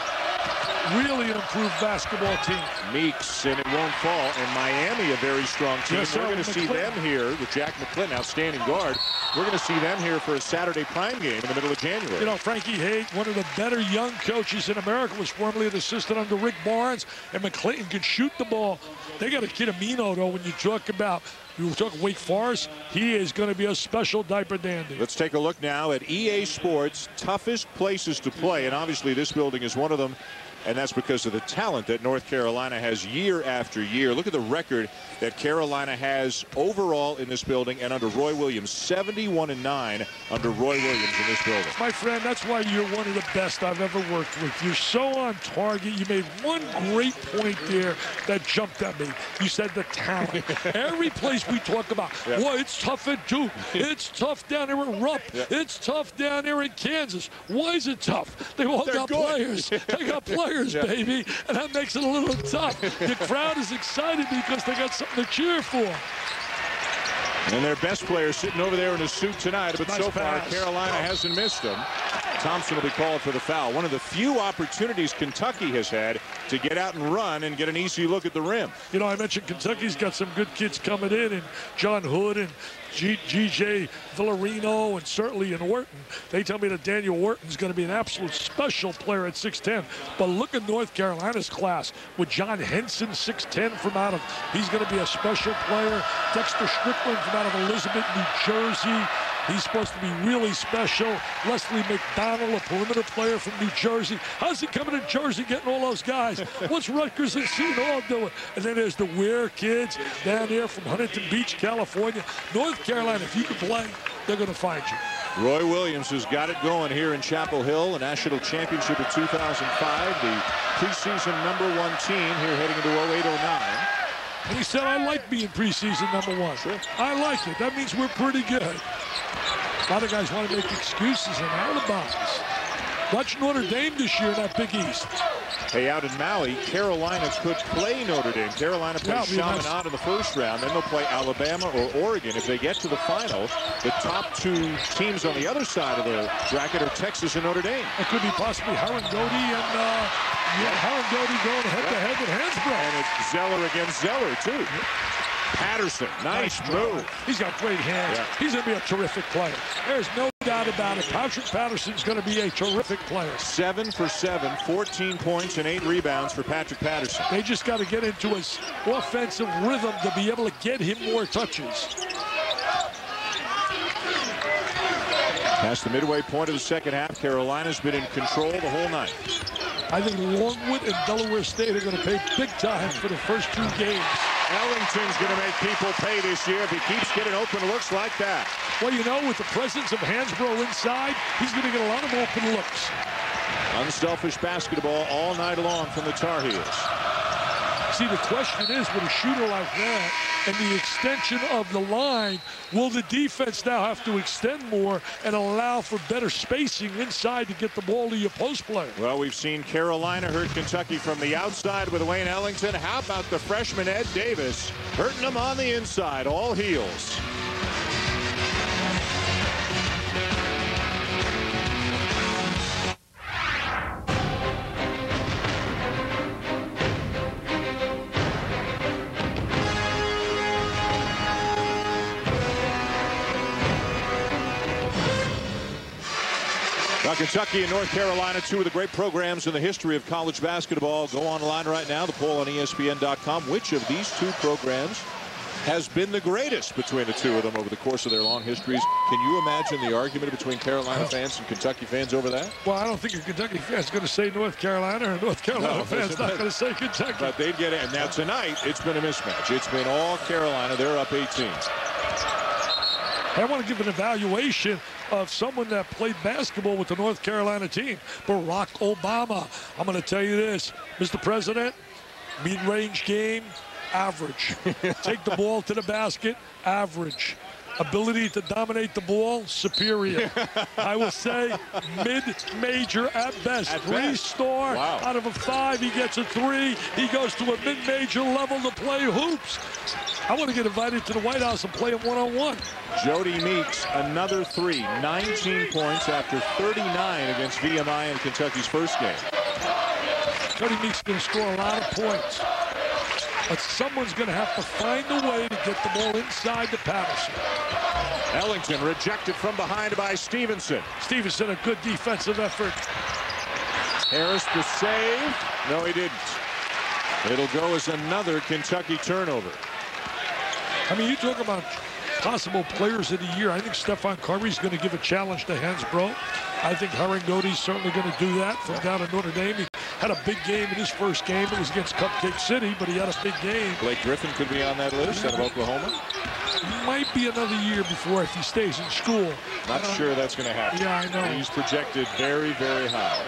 really an improved basketball team. Meeks, and it won't fall. And Miami, a very strong team. Yes, We're going to see them here with Jack McClinton, outstanding guard. We're going to see them here for a Saturday prime game in the middle of January. You know, Frankie Haith, one of the better young coaches in America, was formerly an assistant under Rick Barnes, and McClinton could shoot the ball. They got a kid Aminu, though, when you talk about, you talk Wake Forest, he is going to be a special diaper dandy. Let's take a look now at EA Sports' toughest places to play, and obviously this building is one of them. And that's because of the talent that North Carolina has year after year. Look at the record that Carolina has overall in this building and under Roy Williams. 71 and 9 under Roy Williams in this building. My friend, that's why you're one of the best I've ever worked with. You're so on target. You made one great point there that jumped at me. You said the talent. Every place we talk about, Yeah. well, it's tough at Duke. It's tough down there at Rupp. Yeah. It's tough down there in Kansas. Why is it tough? They all They're got good. players. They got players, Yeah. baby, and that makes it a little tough. The crowd is excited because they got something to cheer for. And their best player sitting over there in a suit tonight, but Nice so far. Carolina hasn't missed him. Thompson will be called for the foul. One of the few opportunities Kentucky has had to get out and run and get an easy look at the rim. You know, I mentioned Kentucky's got some good kids coming in, and Jon Hood and GJ Vilarino, and certainly in Orton. They tell me that Daniel Orton's going to be an absolute special player at 6'10. But look at North Carolina's class with John Henson, 6'10 from out of, he's going to be a special player. Dexter Strickland from out of Elizabeth, New Jersey. He's supposed to be really special. Leslie McDonald, a perimeter player from New Jersey. How's he coming to Jersey getting all those guys? What's Rutgers and Seton Hall doing? And then there's the Wear kids down there from Huntington Beach, California. North Carolina, if you can play, they're going to find you. Roy Williams has got it going here in Chapel Hill, a national championship in 2005, the preseason number one team here heading into 0809. And he said, I like being preseason number one. I like it. That means we're pretty good. A lot of guys want to make excuses and alibis. Watch Notre Dame this year in that Big East. Hey, out in Maui, Carolina could play Notre Dame. Carolina Yeah, plays it'll be nice. In the first round. Then they'll play Alabama or Oregon. If they get to the final, the top two teams on the other side of the bracket are Texas and Notre Dame. It could be possibly Harangody and uh, yeah, Harangody going head to head with Hansbrough. And it's Zeller against Zeller, too. Patterson, nice, move. He's got great hands. Yeah. He's going to be a terrific player. There's no doubt about it. Patrick Patterson's going to be a terrific player. Seven for seven, 14 points and eight rebounds for Patrick Patterson. They just got to get into his offensive rhythm to be able to get him more touches. Past the midway point of the second half, Carolina's been in control the whole night. I think Longwood and Delaware State are going to pay big time for the first two games. Ellington's going to make people pay this year if he keeps getting open looks like that. Well, you know, with the presence of Hansbrough inside, he's going to get a lot of open looks. Unselfish basketball all night long from the Tar Heels. See, the question is, with a shooter like that and the extension of the line, will the defense now have to extend more and allow for better spacing inside to get the ball to your post player? Well, we've seen Carolina hurt Kentucky from the outside with Wayne Ellington. How about the freshman Ed Davis hurting them on the inside, all heels. Well, Kentucky and North Carolina, two of the great programs in the history of college basketball. Go online right now, the poll on ESPN.com. Which of these two programs has been the greatest between the two of them over the course of their long histories? Can you imagine the argument between Carolina fans and Kentucky fans over that? Well, I don't think a Kentucky fan's going to say North Carolina, or North Carolina No, fan's not going to say Kentucky. But they'd get it. And now tonight, it's been a mismatch. It's been all Carolina. They're up 18. I want to give an evaluation of someone that played basketball with the North Carolina team, Barack Obama. I'm going to tell you this, Mr. President, mid-range game, average. Take the ball to the basket, average. Ability to dominate the ball, superior. I will say mid-major at best. At three best. star Wow. out of a five. He gets a three. He goes to a mid-major level to play hoops. I want to get invited to the White House and play him one-on-one. Jodie Meeks, another three. 19 points after 39 against VMI in Kentucky's first game. Jodie Meeks going to score a lot of points. But someone's going to have to find a way to get the ball inside the Patterson. Ellington rejected from behind by Stevenson. Stevenson, a good defensive effort. Harris the save. No, he didn't. It'll go as another Kentucky turnover. I mean, you talk about possible players of the year. I think Stephen Curry's going to give a challenge to Hansbrough. I think Harangody's certainly going to do that from down at Notre Dame. He had a big game in his first game. It was against Cupcake City, but he had a big game. Blake Griffin could be on that list out of Oklahoma. Might be another year before if he stays in school. Not Uh, sure that's going to happen. Yeah, I know. He's projected very, very high.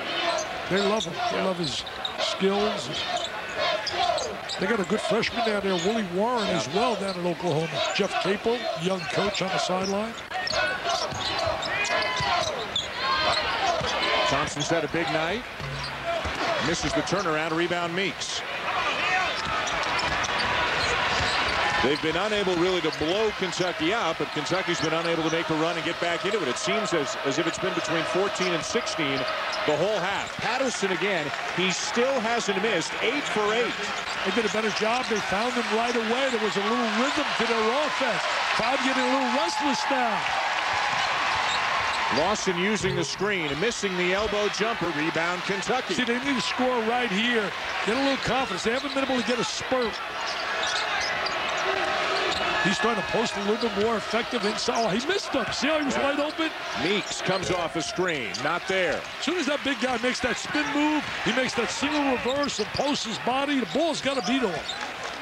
They love him. They Yeah. love his skills. They got a good freshman down there, Willie Warren, as well down at Oklahoma. Jeff Capel, young coach on the sideline. Thompson's had a big night. Misses the turnaround. Rebound Meeks. They've been unable really to blow Kentucky out, but Kentucky's been unable to make a run and get back into it. It seems as, as if it's been between 14 and 16 the whole half. Patterson again, he still hasn't missed. Eight for eight. They did a better job. They found him right away. There was a little rhythm to their offense. Crowd getting a little restless now. Lawson using the screen, missing the elbow jumper. Rebound Kentucky. See, they need to score right here. Get a little confidence. They haven't been able to get a spurt. He's trying to post a little bit more effective inside. He missed him. See how he was wide open? Meeks comes off a screen. Not there. As soon as that big guy makes that spin move, he makes that single reverse and posts his body, the ball's got to be to him.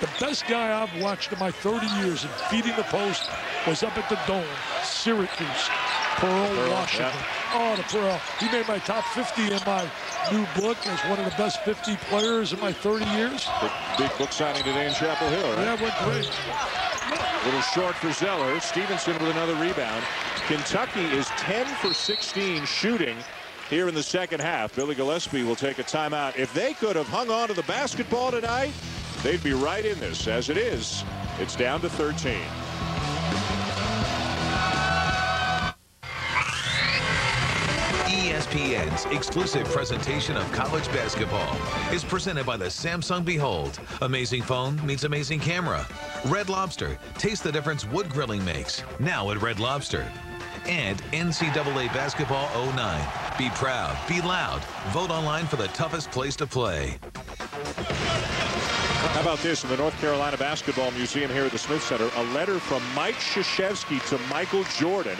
The best guy I've watched in my 30 years in feeding the post was up at the Dome, Syracuse, Pearl, Pearl, Washington. Oh, the Pearl. He made my top 50 in my new book as one of the best 50 players in my 30 years. Big, big book signing today in Chapel Hill, right? Yeah, went great. Little short for Zeller. Stevenson with another rebound. Kentucky is 10 for 16 shooting here in the second half. Billy Gillispie will take a timeout. If they could have hung on to the basketball tonight, they'd be right in this. As it is, it's down to 13. E ESPN's exclusive presentation of college basketball is presented by the Samsung Behold. Amazing phone meets amazing camera. Red Lobster. Taste the difference wood grilling makes. Now at Red Lobster. And NCAA Basketball 09. Be proud. Be loud. Vote online for the toughest place to play. How about this in the North Carolina Basketball Museum here at the Smith Center? A letter from Mike Krzyzewski to Michael Jordan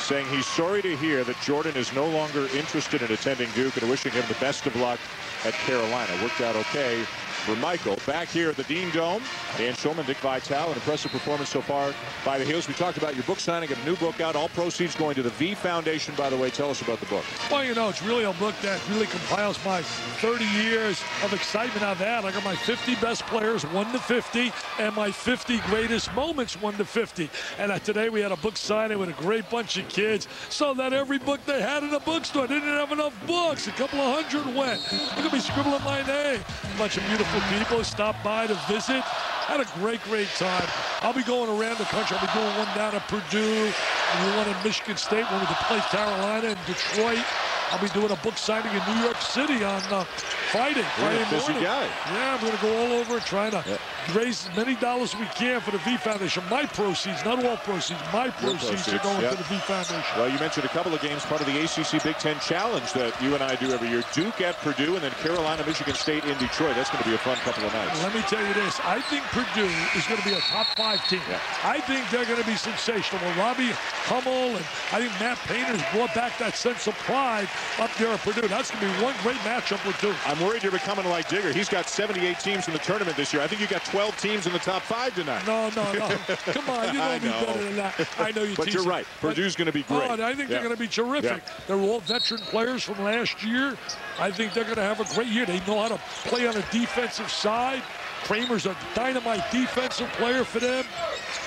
saying he's sorry to hear that Jordan is no longer interested in attending Duke and wishing him the best of luck at Carolina. Worked out okay for Michael. Back here at the Dean Dome, Dan Shulman, Dick Vitale, an impressive performance so far by the Heels. We talked about your book signing, a new book out. All proceeds going to the V Foundation, by the way. Tell us about the book. Well, you know, it's really a book that really compiles my 30 years of excitement I've had. I got my 50 best players, 1 to 50, and my 50 greatest moments, 1 to 50. And uh, today we had a book signing with a great bunch of kids. So that every book they had in the bookstore, didn't have enough books. A couple of hundred went. Look at me scribbling my name. A bunch of beautiful people stopped by to visit. Had a great, great time. I'll be going around the country. I'll be doing one down at Purdue, and one in Michigan State, one the play Carolina and Detroit. I'll be doing a book signing in New York City on uh, Friday, Friday busy morning. guy. Yeah, I'm going to go all over trying to raise as many dollars as we can for the V Foundation. My proceeds, not all proceeds, my Your proceeds, are going yeah. to the V Foundation. Well, you mentioned a couple of games, part of the ACC Big Ten Challenge that you and I do every year. Duke at Purdue, and then Carolina, Michigan State in Detroit. That's going to be a fun couple of nights. Let me tell you this. I think Purdue is going to be a top five team. I think they're going to be sensational. Well, Robbie Hummel and I think Matt Painter's brought back that sense of pride up there at Purdue. That's going to be one great matchup with Duke. I'm worried you're becoming like Digger. He's got 78 teams in the tournament this year. I think you got 12 teams in the top five tonight. No, no, no. Come on, you know I me know. better than that. I know you But you're right. Purdue's going to be great. I think Yeah. they're going to be terrific. Yeah. They're all veteran players from last year. I think they're going to have a great year. They know how to play on a defensive side. Kramer's a dynamite defensive player for them.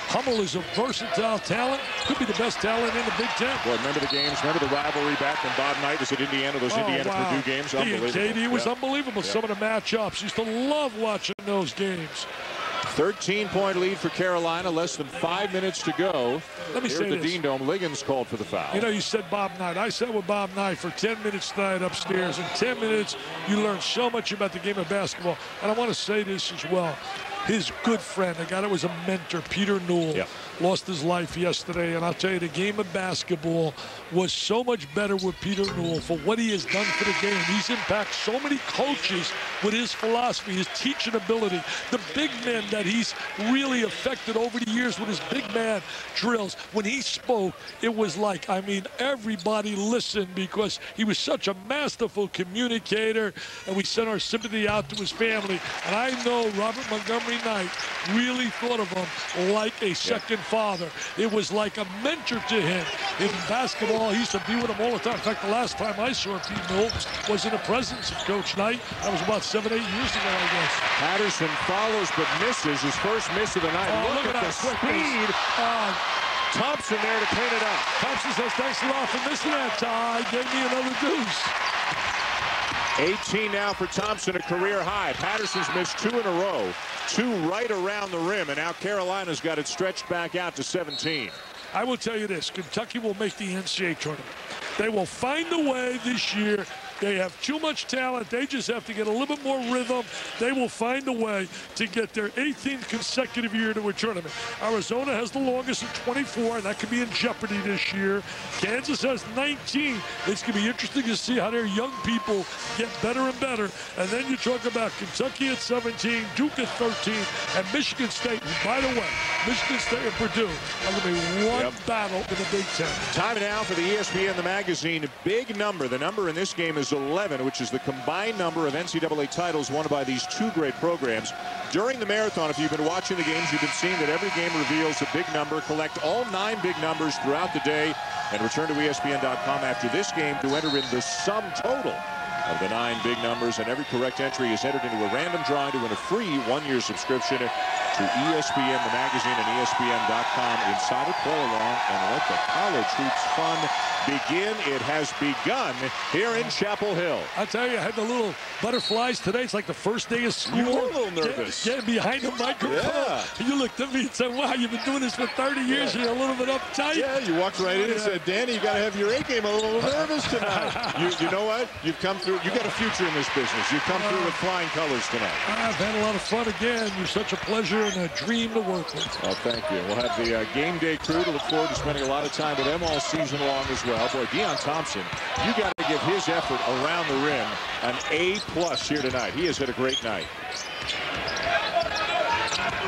Hummel is a versatile talent. Could be the best talent in the Big Ten. Boy, remember the games? Remember the rivalry back when Bob Knight was at Indiana, those Oh, Indiana wow. Purdue games? He and Unbelievable. It was Yeah. unbelievable. Yeah. Some of the matchups. Used to love watching those games. 13 point lead for Carolina, less than five minutes to go. Let me Here say the this. Dean Dome, Liggins called for the foul. You know, you said Bob Knight. I sat with Bob Knight for 10 minutes tonight upstairs. In 10 minutes, you learn so much about the game of basketball. And I want to say this as well. His good friend, the guy that was a mentor, Peter Newell, lost his life yesterday. And I'll tell you, the game of basketball was so much better with Peter Newell for what he has done for the game. He's impacted so many coaches with his philosophy, his teaching ability, the big men that he's really affected over the years with his big man drills. When he spoke, it was like, I mean, everybody listened because he was such a masterful communicator, and we sent our sympathy out to his family. And I know Robert Montgomery Knight really thought of him like a second father. It was like a mentor to him in basketball. He used to be with him all the time. In fact, the last time I saw Pete Mill was in the presence of Coach Knight. That was about seven, eight years ago, I guess. Patterson follows but misses his first miss of the night. Oh, look, look at, at the speed. Uh, Thompson there to clean it up. Thompson says, thanks a lot for missing that, Ty. Gave me another deuce. 18 now for Thompson, a career high. Patterson's missed two in a row, two right around the rim, and now Carolina's got it stretched back out to 17. I will tell you this, Kentucky will make the NCAA tournament. They will find a way this year. They have too much talent. They just have to get a little bit more rhythm. They will find a way to get their 18th consecutive year to a tournament. Arizona has the longest at 24, and that could be in jeopardy this year. Kansas has 19. It's going to be interesting to see how their young people get better and better. And then you talk about Kentucky at 17, Duke at 13, and Michigan State. And by the way, Michigan State and Purdue are going to be one battle in the Big Ten. Time now for the ESPN The Magazine. Big number. The number in this game is 11, which is the combined number of NCAA titles won by these two great programs. During the marathon, if you've been watching the games, you've been seeing that every game reveals a big number. Collect all nine big numbers throughout the day and return to ESPN.com after this game to enter in the sum total of the nine big numbers. And every correct entry is entered into a random drawing to win a free one-year subscription to ESPN, the magazine, and ESPN.com. Insider play along and let the college hoops fun begin. It has begun here in Chapel Hill. I tell you, I had the little butterflies today. It's like the first day of school. You were a little Get- nervous. Getting behind the microphone. Yeah. You looked at me and said, wow, you've been doing this for 30 years. You're a little bit uptight. Yeah, you walked right in and Yeah. said, Danny, you got to have your A game a little nervous tonight. you, you know what? You've come through. You got a future in this business. You've come through with flying colors tonight. I've had a lot of fun again. You're such a pleasure and a dream to work with. Oh, thank you. We'll have the uh, game day crew to look forward to spending a lot of time with them all season long as well. Boy, Deon Thompson, you got to give his effort around the rim an A plus here tonight. He has had a great night.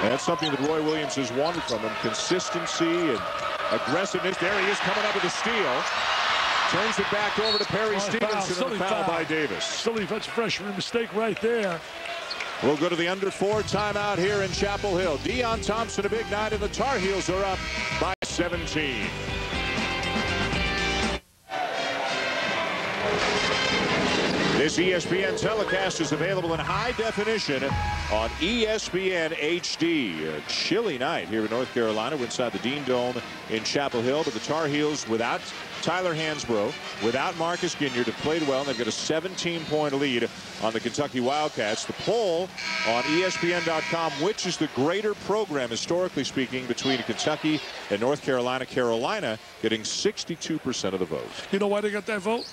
And that's something that Roy Williams has wanted from him: consistency and aggressiveness. There he is coming up with a steal. Turns it back over to Perry Stevenson foul, and silly foul, foul. by Davis. Silly, that's a freshman mistake right there. We'll go to the under four timeout here in Chapel Hill. Deon Thompson, a big night, and the Tar Heels are up by 17. This ESPN telecast is available in high definition on ESPN HD. A chilly night here in North Carolina. We're inside the Dean Dome in Chapel Hill, but the Tar Heels without Tyler Hansbrough, without Marcus Ginyard, have played well. And they've got a 17-point lead on the Kentucky Wildcats. The poll on ESPN.com, which is the greater program, historically speaking, between Kentucky and North Carolina. Carolina getting 62% of the vote. You know why they got that vote?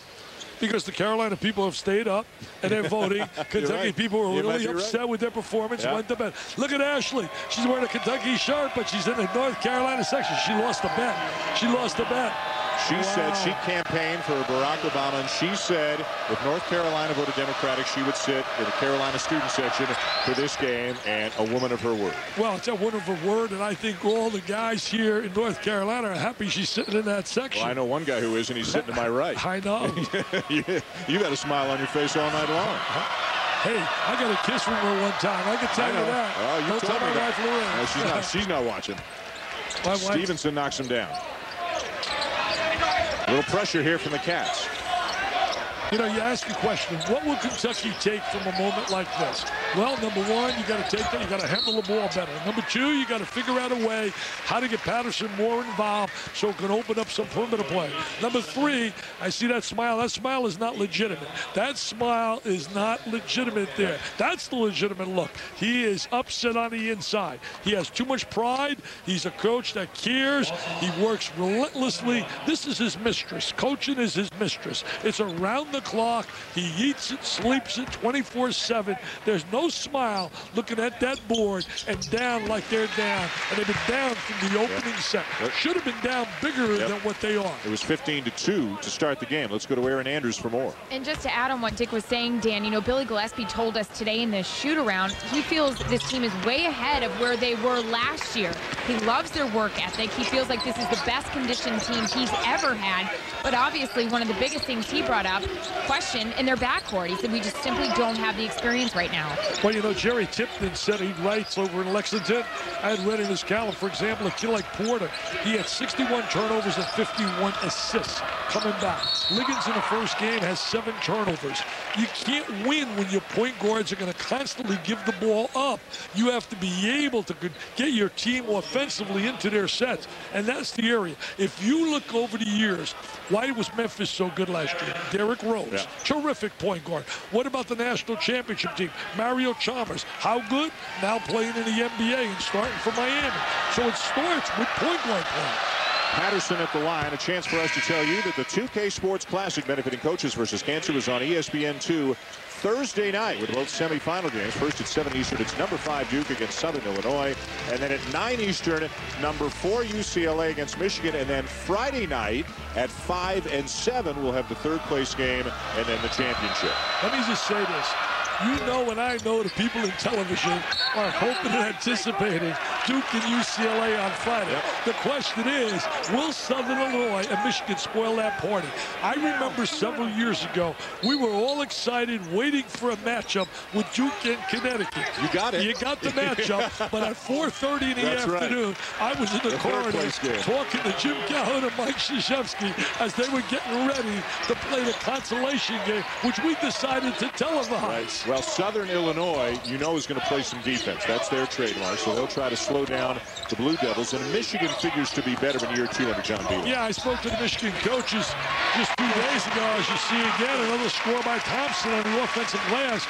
Because the Carolina people have stayed up and they're voting. Kentucky right. people were You really be right. upset with their performance. Yeah. Went to bed. Look at Ashley. She's wearing a Kentucky shirt, but she's in the North Carolina section. She lost the bet. She lost the bet. She Wow. said she campaigned for Barack Obama, and she said if North Carolina voted Democratic, she would sit in the Carolina student section for this game, and a woman of her word. Well, it's a wonderful word, and I think all the guys here in North Carolina are happy she's sitting in that section. Well, I know one guy who is, and he's sitting to my right. I know. you, you got a smile on your face all night long. Hey, I got a kiss from her one time. I can tell I you that. Oh, you Don't told tell me my that. wife Lorraine. No, she's not. She's not watching. My wife- Stevenson knocks him down. Little pressure here from the Cats. You know, you ask a question, what will Kentucky take from a moment like this? Well, number one, you got to take that. You got to handle the ball better. Number two, you got to figure out a way how to get Patterson more involved so it can open up some perimeter play. Number three, I see that smile. That smile is not legitimate. That smile is not legitimate there. That's the legitimate look. He is upset on the inside. He has too much pride. He's a coach that cares. He works relentlessly. This is his mistress. Coaching is his mistress. It's around the clock. He eats it, sleeps it 24-7. There's no smile looking at that board and down like they're down. And they've been down from the opening set. Yep. Should have been down bigger Yep. than what they are. It was 15 to 2 to start the game. Let's go to Erin Andrews for more. And just to add on what Dick was saying, Dan, you know, Billy Gillispie told us today in the shoot around, he feels this team is way ahead of where they were last year. He loves their work ethic. He feels like this is the best conditioned team he's ever had. But obviously, one of the biggest things he brought up, question, in their backcourt. He said, we just simply don't have the experience right now. Well, you know, Jerry Tipton said he writes over in Lexington. I had read in his column, for example, a kid like Porter. He had 61 turnovers and 51 assists coming back. Liggins in the first game has seven turnovers. You can't win when your point guards are going to constantly give the ball up. You have to be able to get your team offensively into their sets, and that's the area. If you look over the years, why was Memphis so good last year? Derrick Rose, Yeah. terrific point guard. What about the national championship team? Mario Chalmers, how good? Now playing in the NBA and starting for Miami. So it starts with point guard play. Patterson at the line. A chance for us to tell you that the 2K Sports Classic benefiting coaches versus cancer is on E ESPN2 Thursday night with both semifinal games. First at 7 Eastern, it's number 5 Duke against Southern Illinois. And then at 9 Eastern, number 4 UCLA against Michigan. And then Friday night at 5 and 7, we'll have the third place game and then the championship. Let me just say this. You know and I know the people in television are hoping and anticipating Duke and UCLA on Friday. The question is, will Southern Illinois and Michigan spoil that party? I remember several years ago, we were all excited waiting for a matchup with Duke and Connecticut. You got it. You got the matchup, but at 4.30 in the That's right. afternoon, I was in the, The corridor talking to Jim Calhoun and Mike Krzyzewski as they were getting ready to play the consolation game, which we decided to televise. Well, Southern Illinois, you know, is going to play some defense. That's their trademark, so they'll try to slow down the Blue Devils. And Michigan figures to be better in year two under John Beilein. Yeah, I spoke to the Michigan coaches just two days ago. As you see again, another score by Thompson on the offensive glass.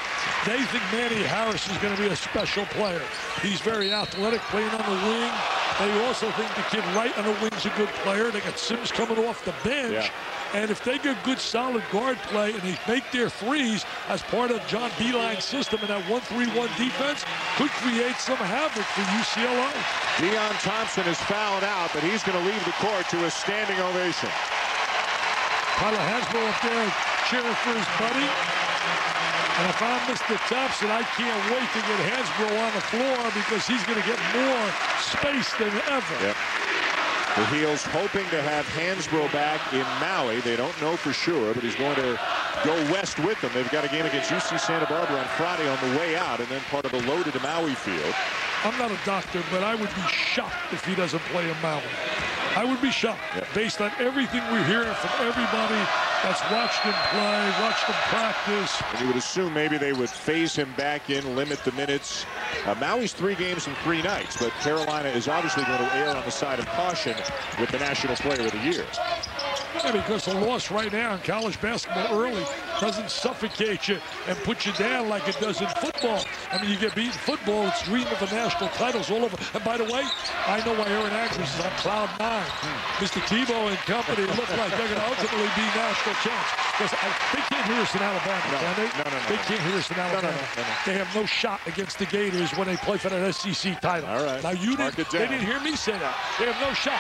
They think Manny Harris is going to be a special player. He's very athletic, playing on the wing. They also think the kid right on the wing's a good player. They got Sims coming off the bench. Yeah. And if they get good solid guard play and they make their threes as part of John Beilein's system and that 1-3-1 defense, could create some havoc for UCLA. Deon Thompson is fouled out, but he's going to leave the court to a standing ovation. Tyler Hansbrough up there cheering for his buddy. And if I'm Mr. Thompson, I can't wait to get Hansbrough on the floor because he's going to get more space than ever. Yep. The Heels hoping to have Hansbrough back in Maui. They don't know for sure, but he's going to go west with them. They've got a game against UC Santa Barbara on Friday on the way out, and then part of the loaded Maui field. I'm not a doctor, but I would be shocked if he doesn't play in Maui. I would be shocked based on everything we're hearing from everybody that's watched him play, watched him practice. And you would assume maybe they would phase him back in, limit the minutes. Uh, Maui's three games in three nights, but Carolina is obviously going to err on the side of caution with the National Player of the Year. Yeah, because the loss right now in college basketball early doesn't suffocate you and put you down like it does in football. I mean, you get beaten football, it's dream of the national titles all over. And by the way, I know why Erin Andrews is on cloud nine. Mr. Tebow and company look like they're going to ultimately be national champs. Because they can't hear us in Alabama, No, can they? no, no, no, They no. can't hear us in no, Alabama. no, no. They have no shot against the Gators when they play for that SEC title. All right. Now you Mark didn't. They didn't hear me say that. They have no shot.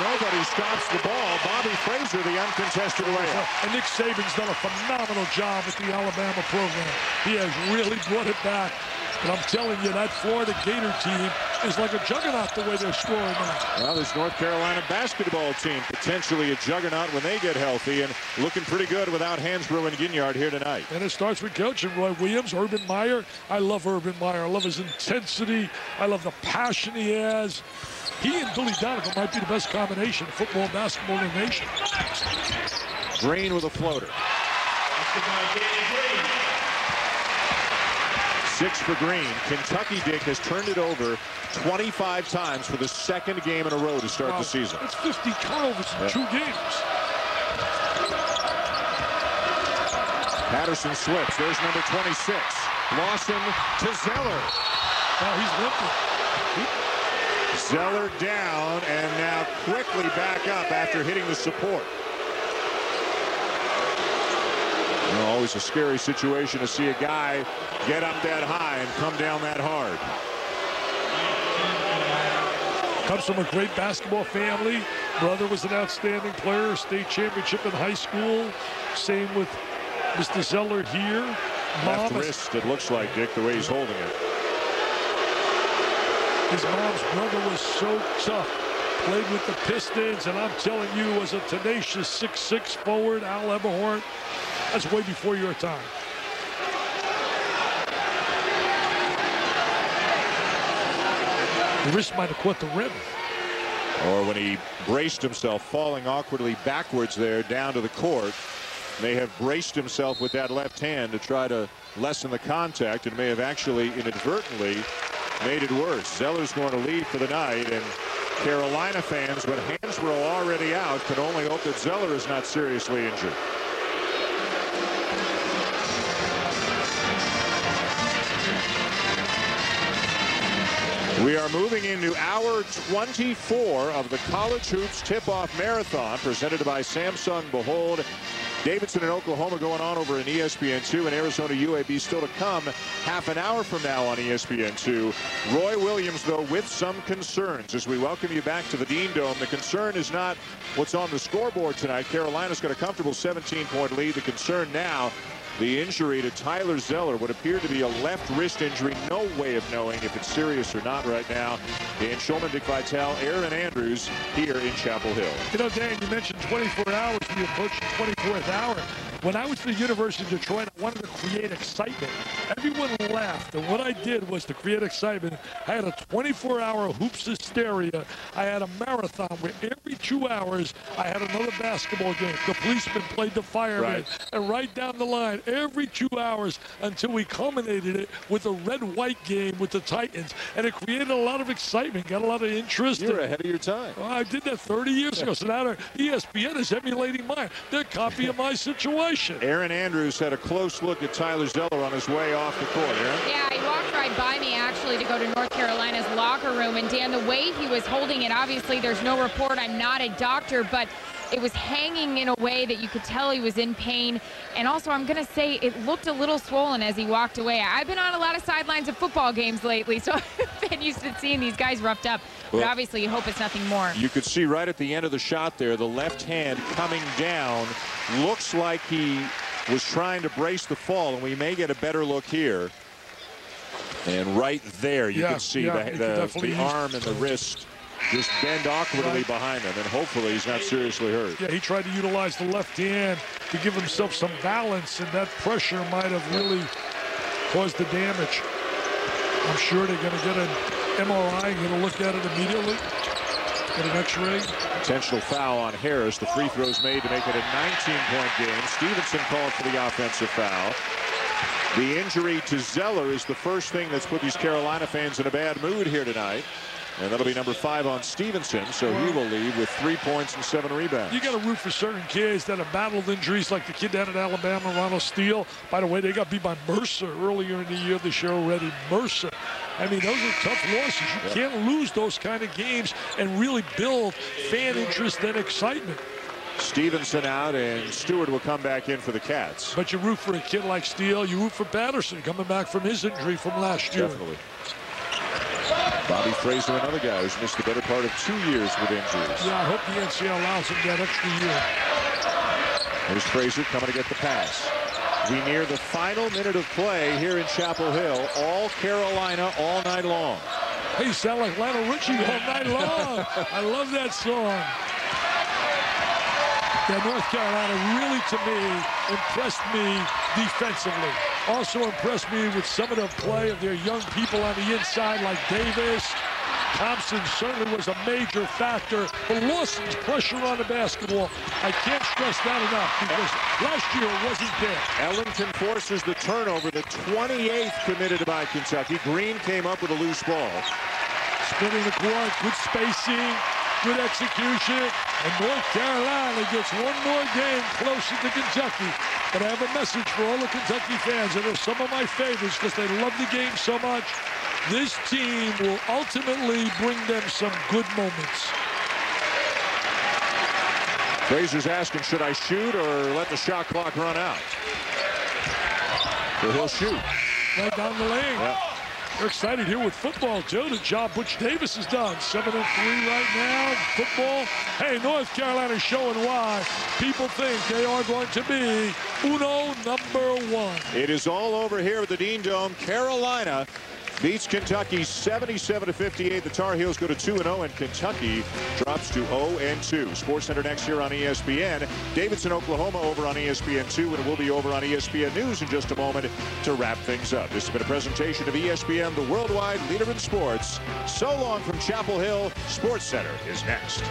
Nobody stops the ball. Bobby Frasor, the uncontested layup. And Nick Saban's done a phenomenal job with the Alabama program. He has really brought it back. And I'm telling you, that Florida Gator team is like a juggernaut the way they're scoring now. Well, this North Carolina basketball team potentially a juggernaut when they get healthy and looking pretty good without Hansbrough and Ginyard here tonight. And it starts with coach and Roy Williams, Urban Meyer. I love Urban Meyer. I love his intensity. I love the passion he has. He and Billy Donovan might be the best combination, football and basketball in the nation. Green with a floater. Six for Green. Kentucky Dick has turned it over 25 times for the second game in a row to start Wow, the season. That's 50 turnovers in Yeah. two games. Patterson slips. There's number 26. Lawson to Zeller. Now he's limping. Zeller down and now quickly back up after hitting the support. You know, always a scary situation to see a guy get up that high and come down that hard. Comes from a great basketball family. Brother was an outstanding player, state championship in high school. Same with Mr. Zeller here. Left Mom wrist, it looks like, Dick, the way he's holding it. His mom's brother was so tough. Played with the Pistons, and I'm telling you, was a tenacious 6'6 forward, Al Eberhard. That's way before your time. The wrist might have caught the rim. Or when he braced himself, falling awkwardly backwards there down to the court. May have braced himself with that left hand to try to lessen the contact and may have actually inadvertently made it worse. Zeller's going to lead for the night and Carolina fans with Hansbrough already out can only hope that Zeller is not seriously injured. We are moving into hour 24 of the College Hoops Tip-Off Marathon presented by Samsung Behold. Davidson and Oklahoma going on over in E ESPN2 and Arizona UAB still to come half an hour from now on E ESPN2. Roy Williams, though, with some concerns as we welcome you back to the Dean Dome. The concern is not what's on the scoreboard tonight. Carolina's got a comfortable 17-point lead. The concern now the injury to Tyler Zeller would appear to be a left wrist injury. No way of knowing if it's serious or not right now. Dan Shulman, Dick Vitale, Erin Andrews here in Chapel Hill. You know, Dan, you mentioned 24 hours. We approach the 24th hour. When I was at the University of Detroit, I wanted to create excitement. Everyone laughed, and what I did was to create excitement. I had a 24-hour hoops hysteria. I had a marathon where every two hours I had another basketball game. The policeman played the fireman, Right. and right down the line, every two hours until we culminated it with a red-white game with the Titans, and it created a lot of excitement, got a lot of interest. You're ahead of your time. well, I did that 30 years ago, so now ESPN is emulating mine. They're copying my situation. Erin Andrews had a close look at Tyler Zeller on his way off the court. Erin? Yeah, he walked right by me actually to go to North Carolina's locker room. And Dan, the way he was holding it, obviously there's no report. I'm not a doctor, but it was hanging in a way that you could tell he was in pain. And also, I'm going to say it looked a little swollen as he walked away. I've been on a lot of sidelines of football games lately, so I've been used to seeing these guys roughed up. But Well- obviously, you hope it's nothing more. You could see right at the end of the shot there, the left hand coming down. Looks like he was trying to brace the fall, and we may get a better look here. And right there, you Yeah, can see yeah, the, the, the arm and the wrist just bend awkwardly Right. behind him, and hopefully he's not seriously hurt. Yeah, he tried to utilize the left hand to give himself some balance, and that pressure might have really caused the damage. I'm sure they're going to get an MRI, get a look at it immediately, get an X-ray. Intentional foul on Harris. The free throws made to make it a 19-point game. Stevenson called for the offensive foul. The injury to Zeller is the first thing that's put these Carolina fans in a bad mood here tonight. And that'll be number five on Stevenson, so he will leave with three points and seven rebounds. You got to root for certain kids that have battled injuries, like the kid down at Alabama, Ronald Steele. By the way, they got beat by Mercer earlier in the year this year already. Mercer. I mean, those are tough losses. You can't lose those kind of games and really build fan interest and excitement. Stevenson out, and Stewart will come back in for the Cats. But you root for a kid like Steele. You root for Patterson coming back from his injury from last year. Definitely. Bobby Frasor, another guy who's missed the better part of two years with injuries. Yeah, I hope the NCAA allows him that extra year. Here's Frasor coming to get the pass. We near the final minute of play here in Chapel Hill. All Carolina all night long. Hey, you sound like Lionel Richie all night long. I love that song. Yeah, North Carolina really, to me, impressed me defensively. Also impressed me with some of the play of their young people on the inside, like Davis. Thompson certainly was a major factor. But Lawson's pressure on the basketball, I can't stress that enough because last year wasn't there. Ellington forces the turnover, the 28th committed by Kentucky. Green came up with a loose ball. Spinning the court, good spacing, good execution, and North Carolina gets one more game closer to Kentucky. But I have a message for all the Kentucky fans, and they're some of my favorites because they love the game so much. This team will ultimately bring them some good moments. Frasor's asking, should I shoot or let the shot clock run out? So he'll shoot. Right down the lane. Yep. They're excited here with football, Joe. The job Butch Davis has done. 7 and 3 right now. Football. Hey, North Carolina showing why people think they are going to be uno number one. It is all over here at the Dean Dome. Carolina beats Kentucky 77 to 58. The Tar Heels go to 2 0, and Kentucky drops to 0 and 2. Sports Center next year on ESPN. Davidson, Oklahoma over on ESPN 2, and it will be over on ESPN News in just a moment to wrap things up. This has been a presentation of ESPN, the worldwide leader in sports. So long from Chapel Hill. Sports Center is next.